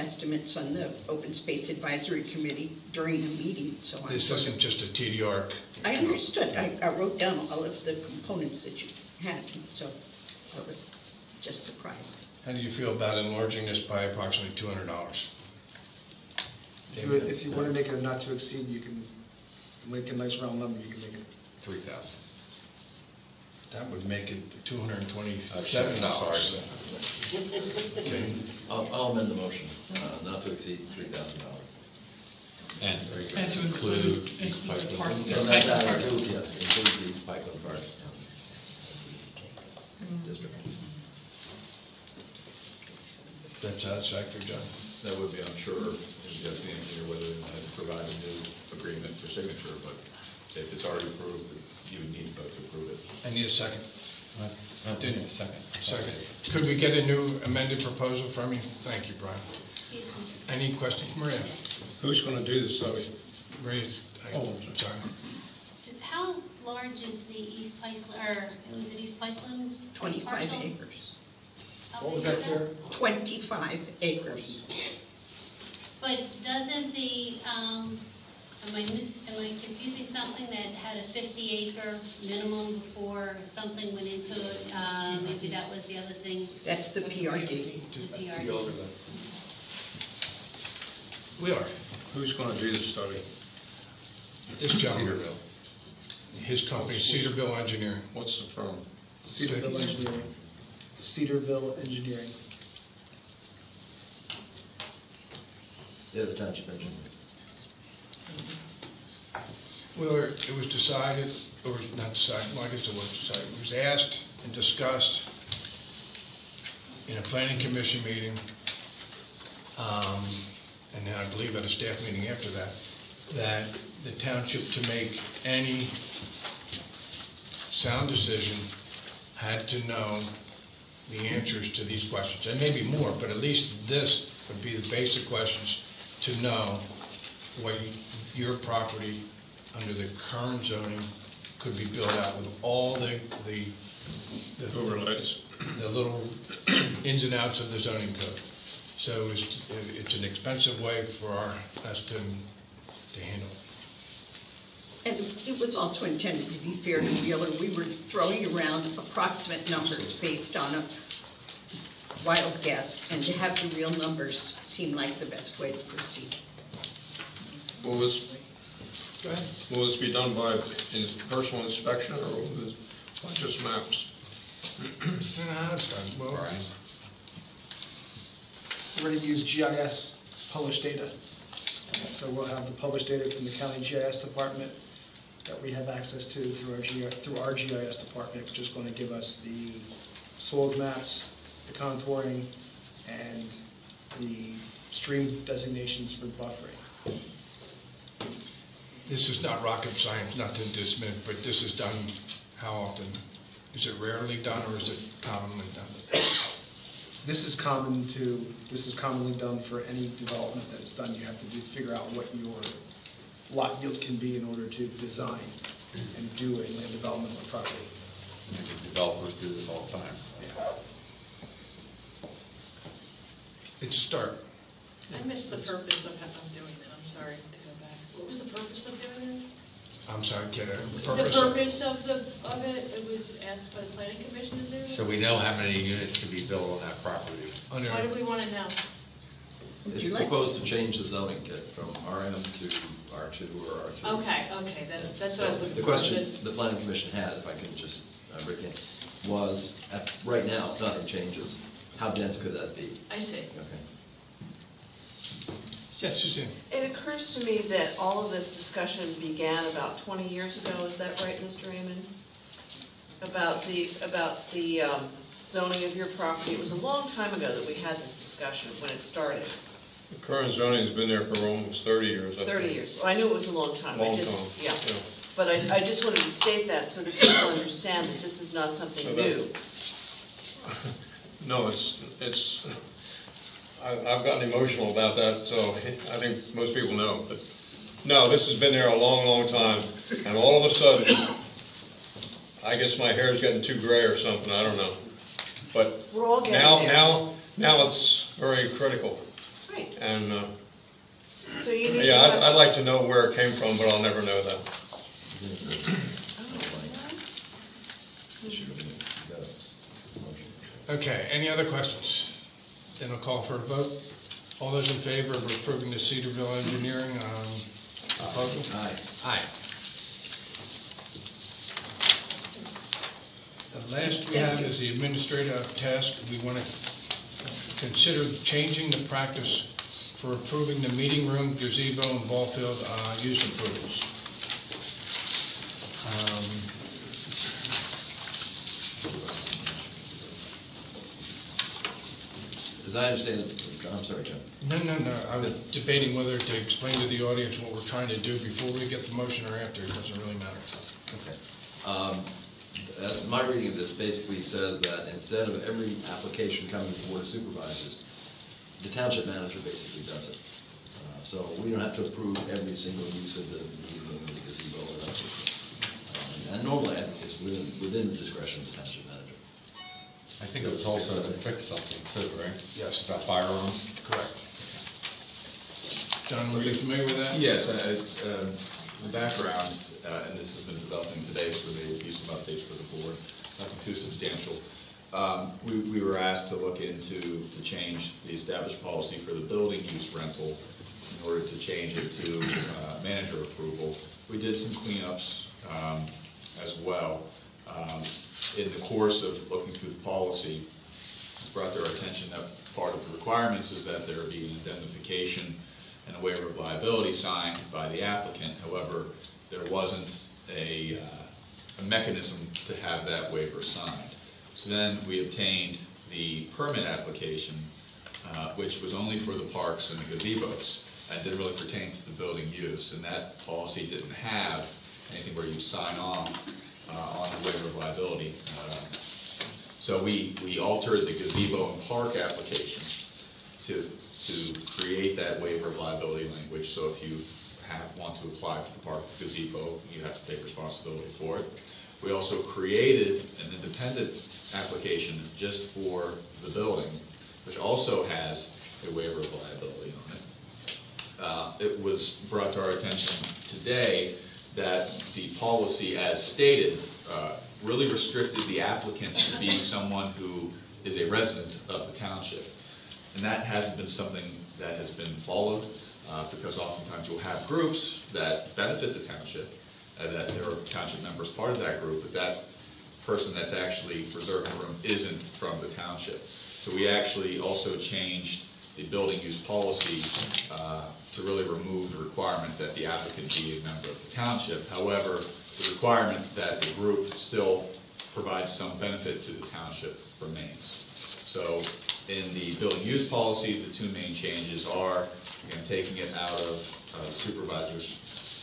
estimates on the Open Space Advisory Committee during a meeting, so I'm. This isn't just a TDR. I understood, I, I wrote down all of the components that you had, so I was just surprised. How do you feel about enlarging this by approximately $200? If you, if you want to make it a not to exceed, you can make a nice round number, you can make it. three thousand. That would make it Uh, $227. Okay. I'll, I'll amend the motion, uh, not to exceed three thousand dollars. And And to include include- East include the Pipeline. parcel. And that, that includes, yes, includes the East Pipeline part. District. That's satisfactory, John? That would be, I'm sure, if you ask the engineer whether they want to provide a new agreement for signature, but if it's already approved, you would need to vote to approve it. I need a second. Uh, Didn't- Second. Second. Could we get a new amended proposal from you? Thank you, Brian. Any questions, Maria? Who's gonna do the study? Maria, I- Oh. I'm sorry. How large is the East Pipeline, or is it East Pipeline? 25 parcel? acres. How What was that, sir? 25 acres. But doesn't the, um, am I miss, am I confusing something that had a fifty acre minimum before something went into it? Uh, maybe that was the other thing, That's the PRD. the PRD. We are. Who's gonna do the study? This gentleman, his company, Cedarville Engineering. What's the firm? Cedarville Engineering. Cedarville Engineering. They're the township engineer. Well, it was decided, or not decided, well, I guess it was decided, it was asked and discussed in a planning commission meeting, um, and then I believe at a staff meeting after that, that the township to make any sound decision had to know the answers to these questions, and maybe more, but at least this would be the basic questions to know what your property under the current zoning could be built out with all the, the. the- Overlays. The little ins and outs of the zoning code. So it's, it's an expensive way for our, us to, to handle. And it was also intended to be fair to Wheeler. We were throwing around approximate numbers based on a wild guess, and to have the real numbers seemed like the best way to proceed. Will this, Go will this be done by in- personal inspection or will this, by just maps? No, that's fine. Well, We're going to use GIS published data. So we'll have the published data from the county GIS department that we have access to through our GIS, through our GIS department, which is going to give us the soils maps, the contouring, and the stream designations for buffering. This is not rocket science, not to dismiss, but this is done how often? Is it rarely done or is it commonly done? This is common to, this is commonly done for any development that is done. You have to do, figure out what your lot yield can be in order to design and do a land development on property. I think Developers do this all the time. Yeah. It's a start. I missed the purpose of, of doing that, I'm sorry to go back. What was the purpose of doing this? I'm sorry, kid, uh, the The purpose of- purpose of the, of it, it was asked by the planning commission to do it? So we know how many units can be built on that property. under, Why do we want to know? It's you like- proposed to change the zoning kit from RM to R2 or R2. Okay, okay, that's, that's what I was So looking for. The question the planning commission had, if I can just uh, break in, was, at, right now, if nothing changes, how dense could that be? I see. Okay. Yes, Suzanne? It occurs to me that all of this discussion began about 20 years ago, is that right, Mr. Raymond? About the, about the um, zoning of your property. It was a long time ago that we had this discussion when it started, The current zoning's been there for almost 30 years, I think. 30 years. Well, I knew it was a long time. I Long just- time, Yeah. yeah. But I, I just wanted to state that so that people understand that this is not something So new. No, it's, it's, I- I've gotten emotional about that, so I think most people know. But no, this has been there a long, long time, and all of a sudden, I guess my hair's getting too gray or something, I don't know. But We're all getting now, there. now, now it's very critical. Right. And, uh, So you need to yeah, I'd, I'd like to know where it came from, but I'll never know that. Okay, any other questions? Then I'll call for a vote. All those in favor of approving the Cedarville Engineering um, proposal? Aye. Aye. The last we have is the administrative task. We want to consider changing the practice for approving the meeting room, gazebo, and ball field uh, use approvals. Um, As I understand John, I'm sorry, John. No, no, no, I was debating whether to explain to the audience what we're trying to do before we get the motion or after, it doesn't really matter. Okay. Um, As my reading of this basically says that instead of every application coming to the Board of Supervisors, the township manager basically does it. Uh, So we don't have to approve every single use of the meeting room, the gazebo, or that sort of thing. Um, And normally, I think it's within, within the discretion of the township. I think it was also to fix something too, right? Yes. About firearms. Correct. John, were you familiar with that? Yes, uh, um, the background, uh, and this has been developing today, so there will be some updates for the board, nothing too substantial. Um, We we were asked to look into, to change the established policy for the building use rental in order to change it to uh, manager approval. We did some cleanups um, as well. Um, In the course of looking through the policy, it's brought to our attention that part of the requirements is that there be an indemnification and a waiver of liability signed by the applicant. However, there wasn't a, uh, a mechanism to have that waiver signed. So then we obtained the permit application, uh, which was only for the parks and the gazebos, and didn't really pertain to the building use. And that policy didn't have anything where you sign off on the waiver of liability. Uh, So we, we altered the gazebo and park application to, to create that waiver of liability language. So if you have, want to apply for the park gazebo, you have to take responsibility for it. We also created an independent application just for the building, which also has a waiver of liability on it. Uh, It was brought to our attention today that the policy as stated uh, really restricted the applicant to be someone who is a resident of the township. And that hasn't been something that has been followed, uh, because oftentimes you'll have groups that benefit the township, uh, that there are township members part of that group, but that person that's actually reserving room isn't from the township. So we actually also changed the building use policy uh, to really remove the requirement that the applicant be a member of the township. However, the requirement that the group still provides some benefit to the township remains. So in the building use policy, the two main changes are, again, taking it out of uh, supervisor's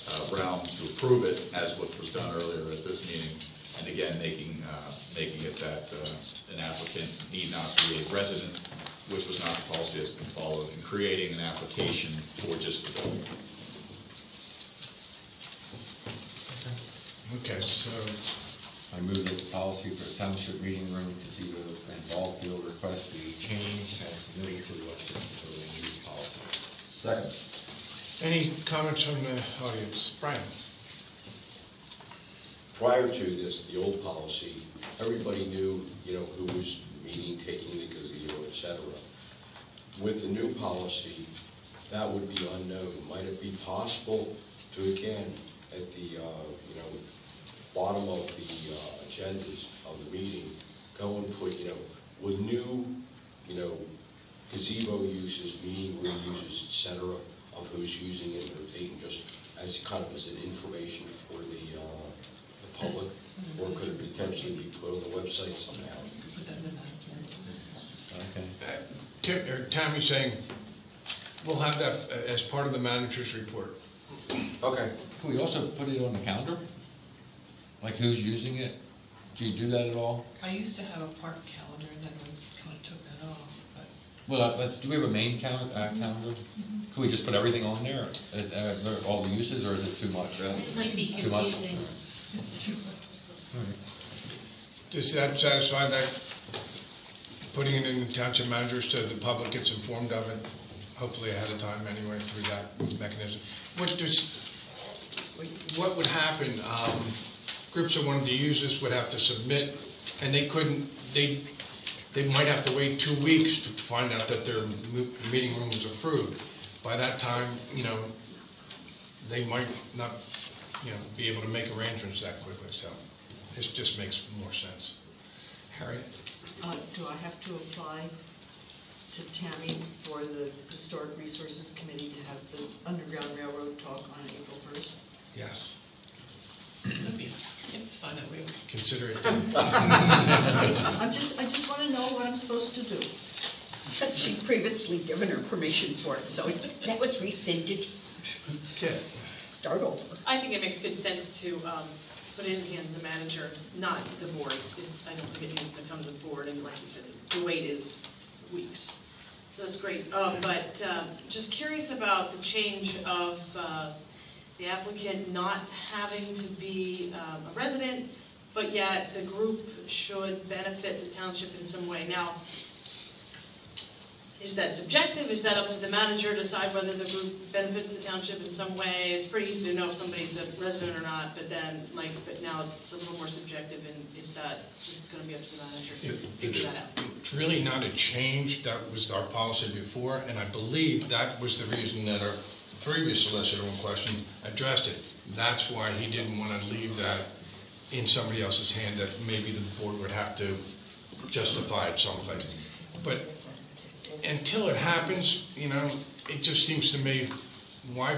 uh, realm to approve it, as what was done earlier at this meeting, and again, making, uh, making it that uh, an applicant need not be a resident, which was not the policy that's been followed, and creating an application for just the building. Okay, so I move that the policy for the township meeting room, gazebo, and ball field request be changed as submitted to the West Vincent Building Use Policy. Second. any comments from the audience? Brian? Prior to this, the old policy, everybody knew, you know, who was meeting, taking the gazebo, et cetera. With the new policy, that would be unknown. Might it be possible to, again, at the, uh, you know, bottom of the uh, agendas of the meeting, go and put, you know, with new, you know, gazebo uses, meeting room uses, et cetera, of who's using it, they can just, as kind of as an information for the, uh, the public, or could it potentially be put on the website somehow? Okay. Tim, or Tammy's saying, we'll have that uh, as part of the manager's report. Okay. Can we also put it on the calendar? Like who's using it? Do you do that at all? I used to have a park calendar and then we kind of took that off, but Well, uh, but do we have a main cal- uh, calendar? Can we just put everything on there, uh, uh, all the uses, or is it too much? It might be Too much? confusing. it's too much. All right. Does that satisfy that, putting it in the township manager so the public gets informed of it, hopefully ahead of time anyway through that mechanism? What does, what would happen, um, groups that wanted to use this would have to submit, and they couldn't, they, they might have to wait two weeks to find out that their meeting room was approved. By that time, you know, they might not, you know, be able to make arrangements that quickly, so this just makes more sense. Harriet? Uh, Do I have to apply to Tammy for the Historic Resources Committee to have the Underground Railroad talk on April 1st? Yes, That'd be, you sign that waiver. consider it done. I'm just, I just want to know what I'm supposed to do. She'd previously given her permission for it, so that was rescinded. Okay. Start over. I think it makes good sense to um, put in of the manager, not the board. I don't think it needs to come to the board, and like you said, the wait is weeks. So that's great. Um, But um, just curious about the change of uh, the applicant not having to be um, a resident, but yet the group should benefit the township in some way. Now, is that subjective? Is that up to the manager to decide whether the group benefits the township in some way? It's pretty easy to know if somebody's a resident or not, but then, like, but now it's a little more subjective, and is that just gonna be up to the manager to It- figure It's that out? it's really not a change, that was our policy before, and I believe that was the reason that our previous solicitor in question addressed it. That's why he didn't want to leave that in somebody else's hand, that maybe the board would have to justify it someplace. But until it happens, you know, it just seems to me, why,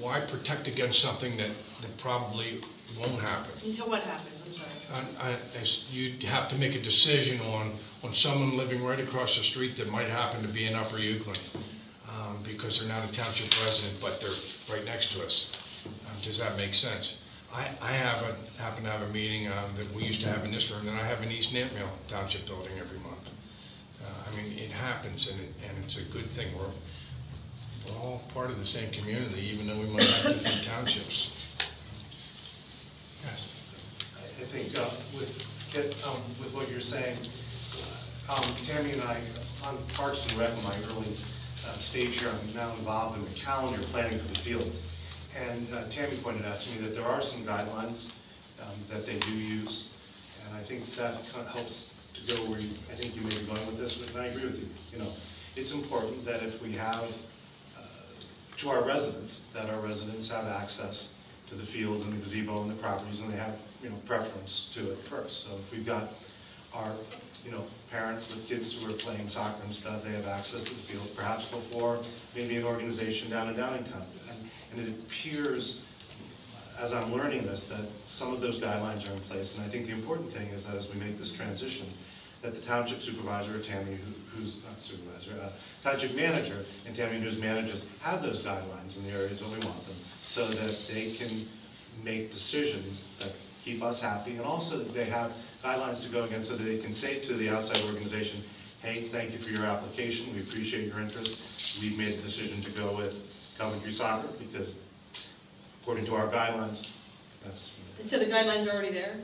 why protect against something that, that probably won't happen? Until what happens, I'm sorry. I- I- as you have to make a decision on, on someone living right across the street that might happen to be in Upper Uwchlan, um, because they're not a township resident, but they're right next to us. Um, Does that make sense? I, I have a, happen to have a meeting um, that we used to have in this room, that I have in East Nantmeal Township Building every month. Uh, I mean, it happens, and it, and it's a good thing. We're, we're all part of the same community, even though we might have different townships. Yes? I think uh, with, get, um, with what you're saying, um, Tammy and I, on Parks and Rec, in my early uh, stage here, I'm now involved in the calendar planning for the fields. And uh, Tammy pointed out to me that there are some guidelines um, that they do use, and I think that helps go where you, I think you may be going with this, and I agree with you. You know, it's important that if we have, uh, to our residents, that our residents have access to the fields and the gazebo and the properties, and they have, you know, preference to it first. So if we've got our, you know, parents with kids who are playing soccer and stuff, they have access to the field, perhaps before maybe an organization down in Downingtown. And- And it appears, as I'm learning this, that some of those guidelines are in place. And I think the important thing is that as we make this transition, that the township supervisor, or Tammy, who- who's, not supervisor, uh, township manager, and Tammy, who's managers, have those guidelines in the areas where we want them, so that they can make decisions that keep us happy, and also that they have guidelines to go against, so that they can say to the outside organization, hey, thank you for your application, we appreciate your interest, we've made the decision to go with Coventry Soccer, because according to our guidelines, that's. So the guidelines are already there?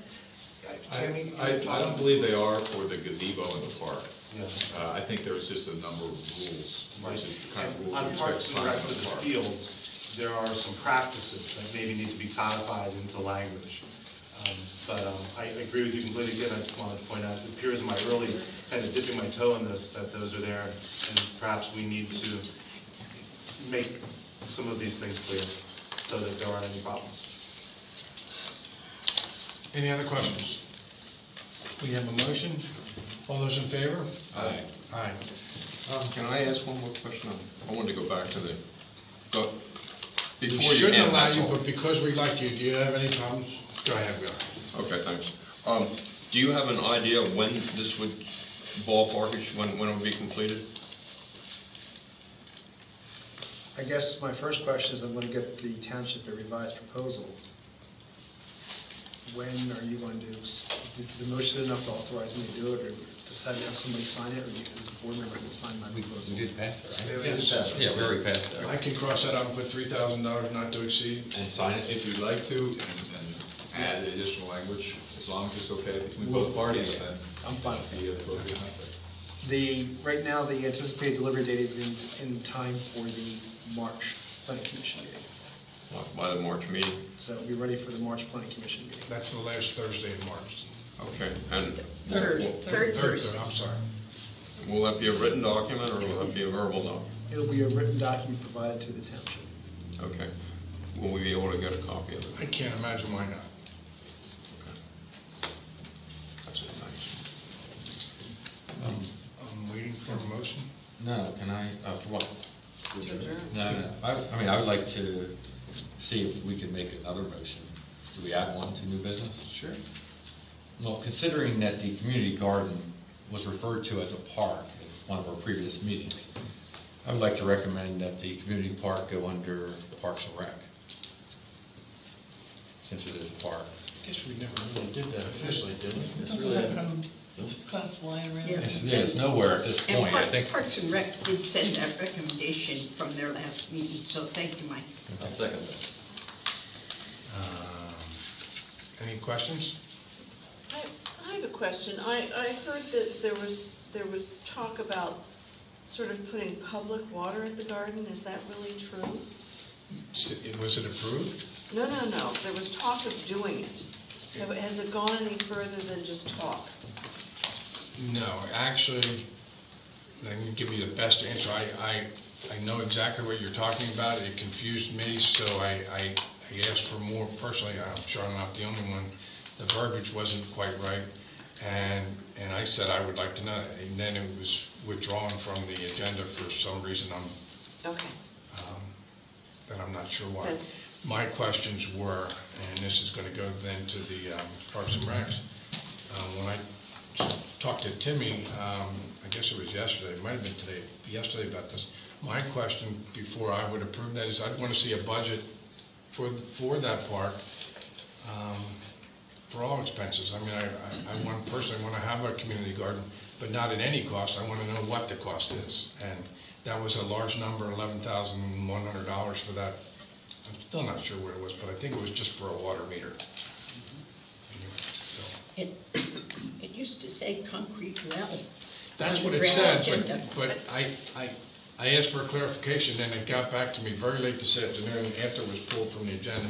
I, I I don't believe they are for the gazebo in the park. Yeah. Uh, I think there's just a number of rules, which is the kind of rules you On expect parks to and find rec in for the the park. fields, there are some practices that maybe need to be codified into language. Um, But um, I agree with you completely, again, I just wanted to point out, it appears in my early, kind of dipping my toe in this, that those are there, and perhaps we need to make some of these things clear, so that there aren't any problems. Any other questions? We have a motion. All those in favor? Aye. Aye. Um, Can I ask one more question? I wanted to go back to the, go, We before you shouldn't end, allow that's you, all. but because we like you, do you have any problems? Go ahead, Bill. Okay, thanks. Um, Do you have an idea of when this would, ballparkish, when, when it would be completed? I guess my first question is, I'm gonna get the township a revised proposal. When are you going to, is the motion enough to authorize me to do it, or decide to have somebody sign it, or you- is the board member to sign my We proposal? we did pass it, right? we did pass it. Yeah, we already passed that. I can cross that out and put three thousand dollars not to exceed. And sign it? If you'd like to, and and add additional language, as long as it's okay between both parties, then I'm fine with the appropriate number. The, right now, the anticipated delivery date is in, in time for the March planning commission meeting. By the March meeting? So it'll be ready for the March planning commission meeting. That's the last Thursday in March. Okay, and. Third, will- third Third, Thursday. I'm sorry. Will that be a written document, or will that be a verbal document? It'll be a written document provided to the township. Okay. Will we be able to get a copy of it? I can't imagine why not. That's it, thanks. Um, I'm waiting for a motion. No, can I, uh, for what? To adjourn. No, no, I, I mean, I would like to see if we can make another motion. Do we add one to new business? Sure. Well, considering that the community garden was referred to as a park in one of our previous meetings, I would like to recommend that the community park go under the Parks and Rec, since it is a park. I guess we never really did that officially, did we? It's really, it's kind of flying around. Yeah. It's, yeah, it's nowhere at this And point, I Park- think. Parks and Rec did send that recommendation from their last meeting, so thank you, Mike. I'll second that. Um, Any questions? I, I have a question. I, I heard that there was, there was talk about sort of putting public water at the garden. Is that really true? S- Was it approved? No, no, no. There was talk of doing it. Have- Has it gone any further than just talk? No, actually, I can give you the best answer. I, I, I know exactly what you're talking about. It confused me, so I, I, I asked for more personally. I'm sure I'm not the only one. The verbiage wasn't quite right. And, and I said I would like to know. And then it was withdrawn from the agenda for some reason. I'm, Okay. um, but I'm not sure why. Good. My questions were, and this is going to go then to the um, Parks and Recs. Um, When I talked to Timmy, um, I guess it was yesterday, it might have been today, yesterday about this. My question before I would approve that is I'd want to see a budget for, for that park, um, for all expenses. I mean, I, I- I want, personally want to have a community garden, but not at any cost. I want to know what the cost is. And that was a large number, eleven thousand one hundred dollars for that. I'm still not sure what it was, but I think it was just for a water meter. It, it used to say concrete well. That's what it said, but, but I, I, I asked for a clarification, and it got back to me very late this afternoon, after it was pulled from the agenda,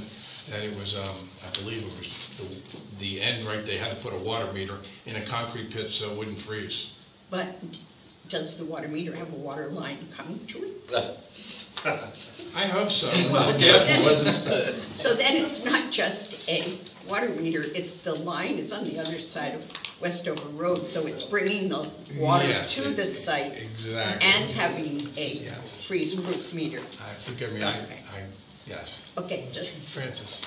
that it was, um, I believe it was the, the end, right, they had to put a water meter in a concrete pit so it wouldn't freeze. But does the water meter have a water line coming to it? I hope so. Well, Yes, it wasn't- So then it's not just a water meter, it's the line is on the other side of Westover Road, so it's bringing the water Yes, to the site Exactly. and having a Yes. freeze-proof meter. I, forgive me, I, I, yes. Okay, just, Francis?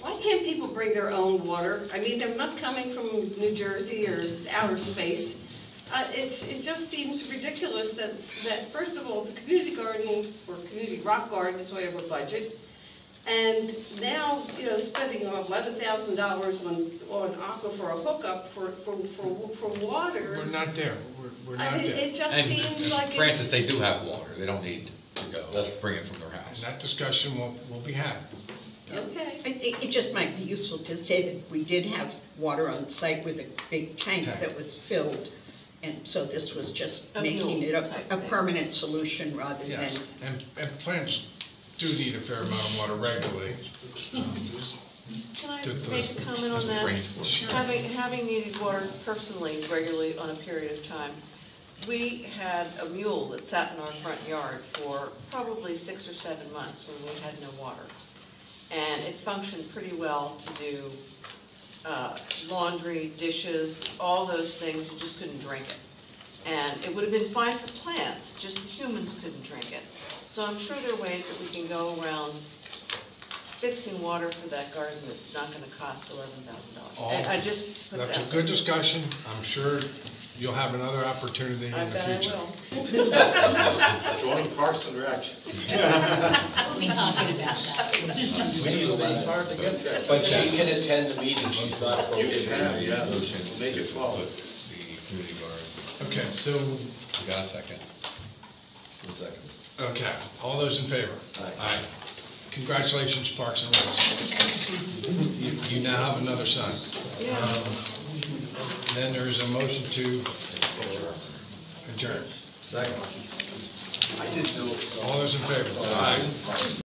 Why can't people bring their own water? I mean, they're not coming from New Jersey or outer space. Uh, it's, it just seems ridiculous that, that, first of all, the community garden, or community rock garden is way over budget. And now, you know, spending eleven thousand dollars on, on aquifer hookup for, for, for, for water. We're not there, we're, we're I not mean, there. it just And seems like it's. Francis, they do have water, they don't need to go bring it from their And house. that discussion will, will be had. Okay. I think it just might be useful to say that we did have water on site with a big tank Tank. that was filled. And so this was just A making it a, a permanent solution rather than. Yes, and, and plants do need a fair amount of water regularly. Can I make a comment on that? rain's for. Sure. Having, having needed water personally regularly on a period of time, we had a mule that sat in our front yard for probably six or seven months when we had no water. And it functioned pretty well to do uh, laundry, dishes, all those things, you just couldn't drink it. And it would have been fine for plants, just the humans couldn't drink it. So I'm sure there are ways that we can go around fixing water for that garden that's not gonna cost eleven thousand dollars. And I oh, just put that. That's a good discussion. I'm sure you'll have another opportunity in I the bet I future. will. Join Parks and Rec. We'll be talking about that. But she can attend the meeting, she's not You prohibited. can, yes. Motion Make it follow. The community garden. Okay, so, You got a second? One second. Okay, all those in favor? Aye. Congratulations, Parks and Recs. You- You now have another son. Um, Then there's a motion to adjourn. Second. I did know. All those in favor? Aye.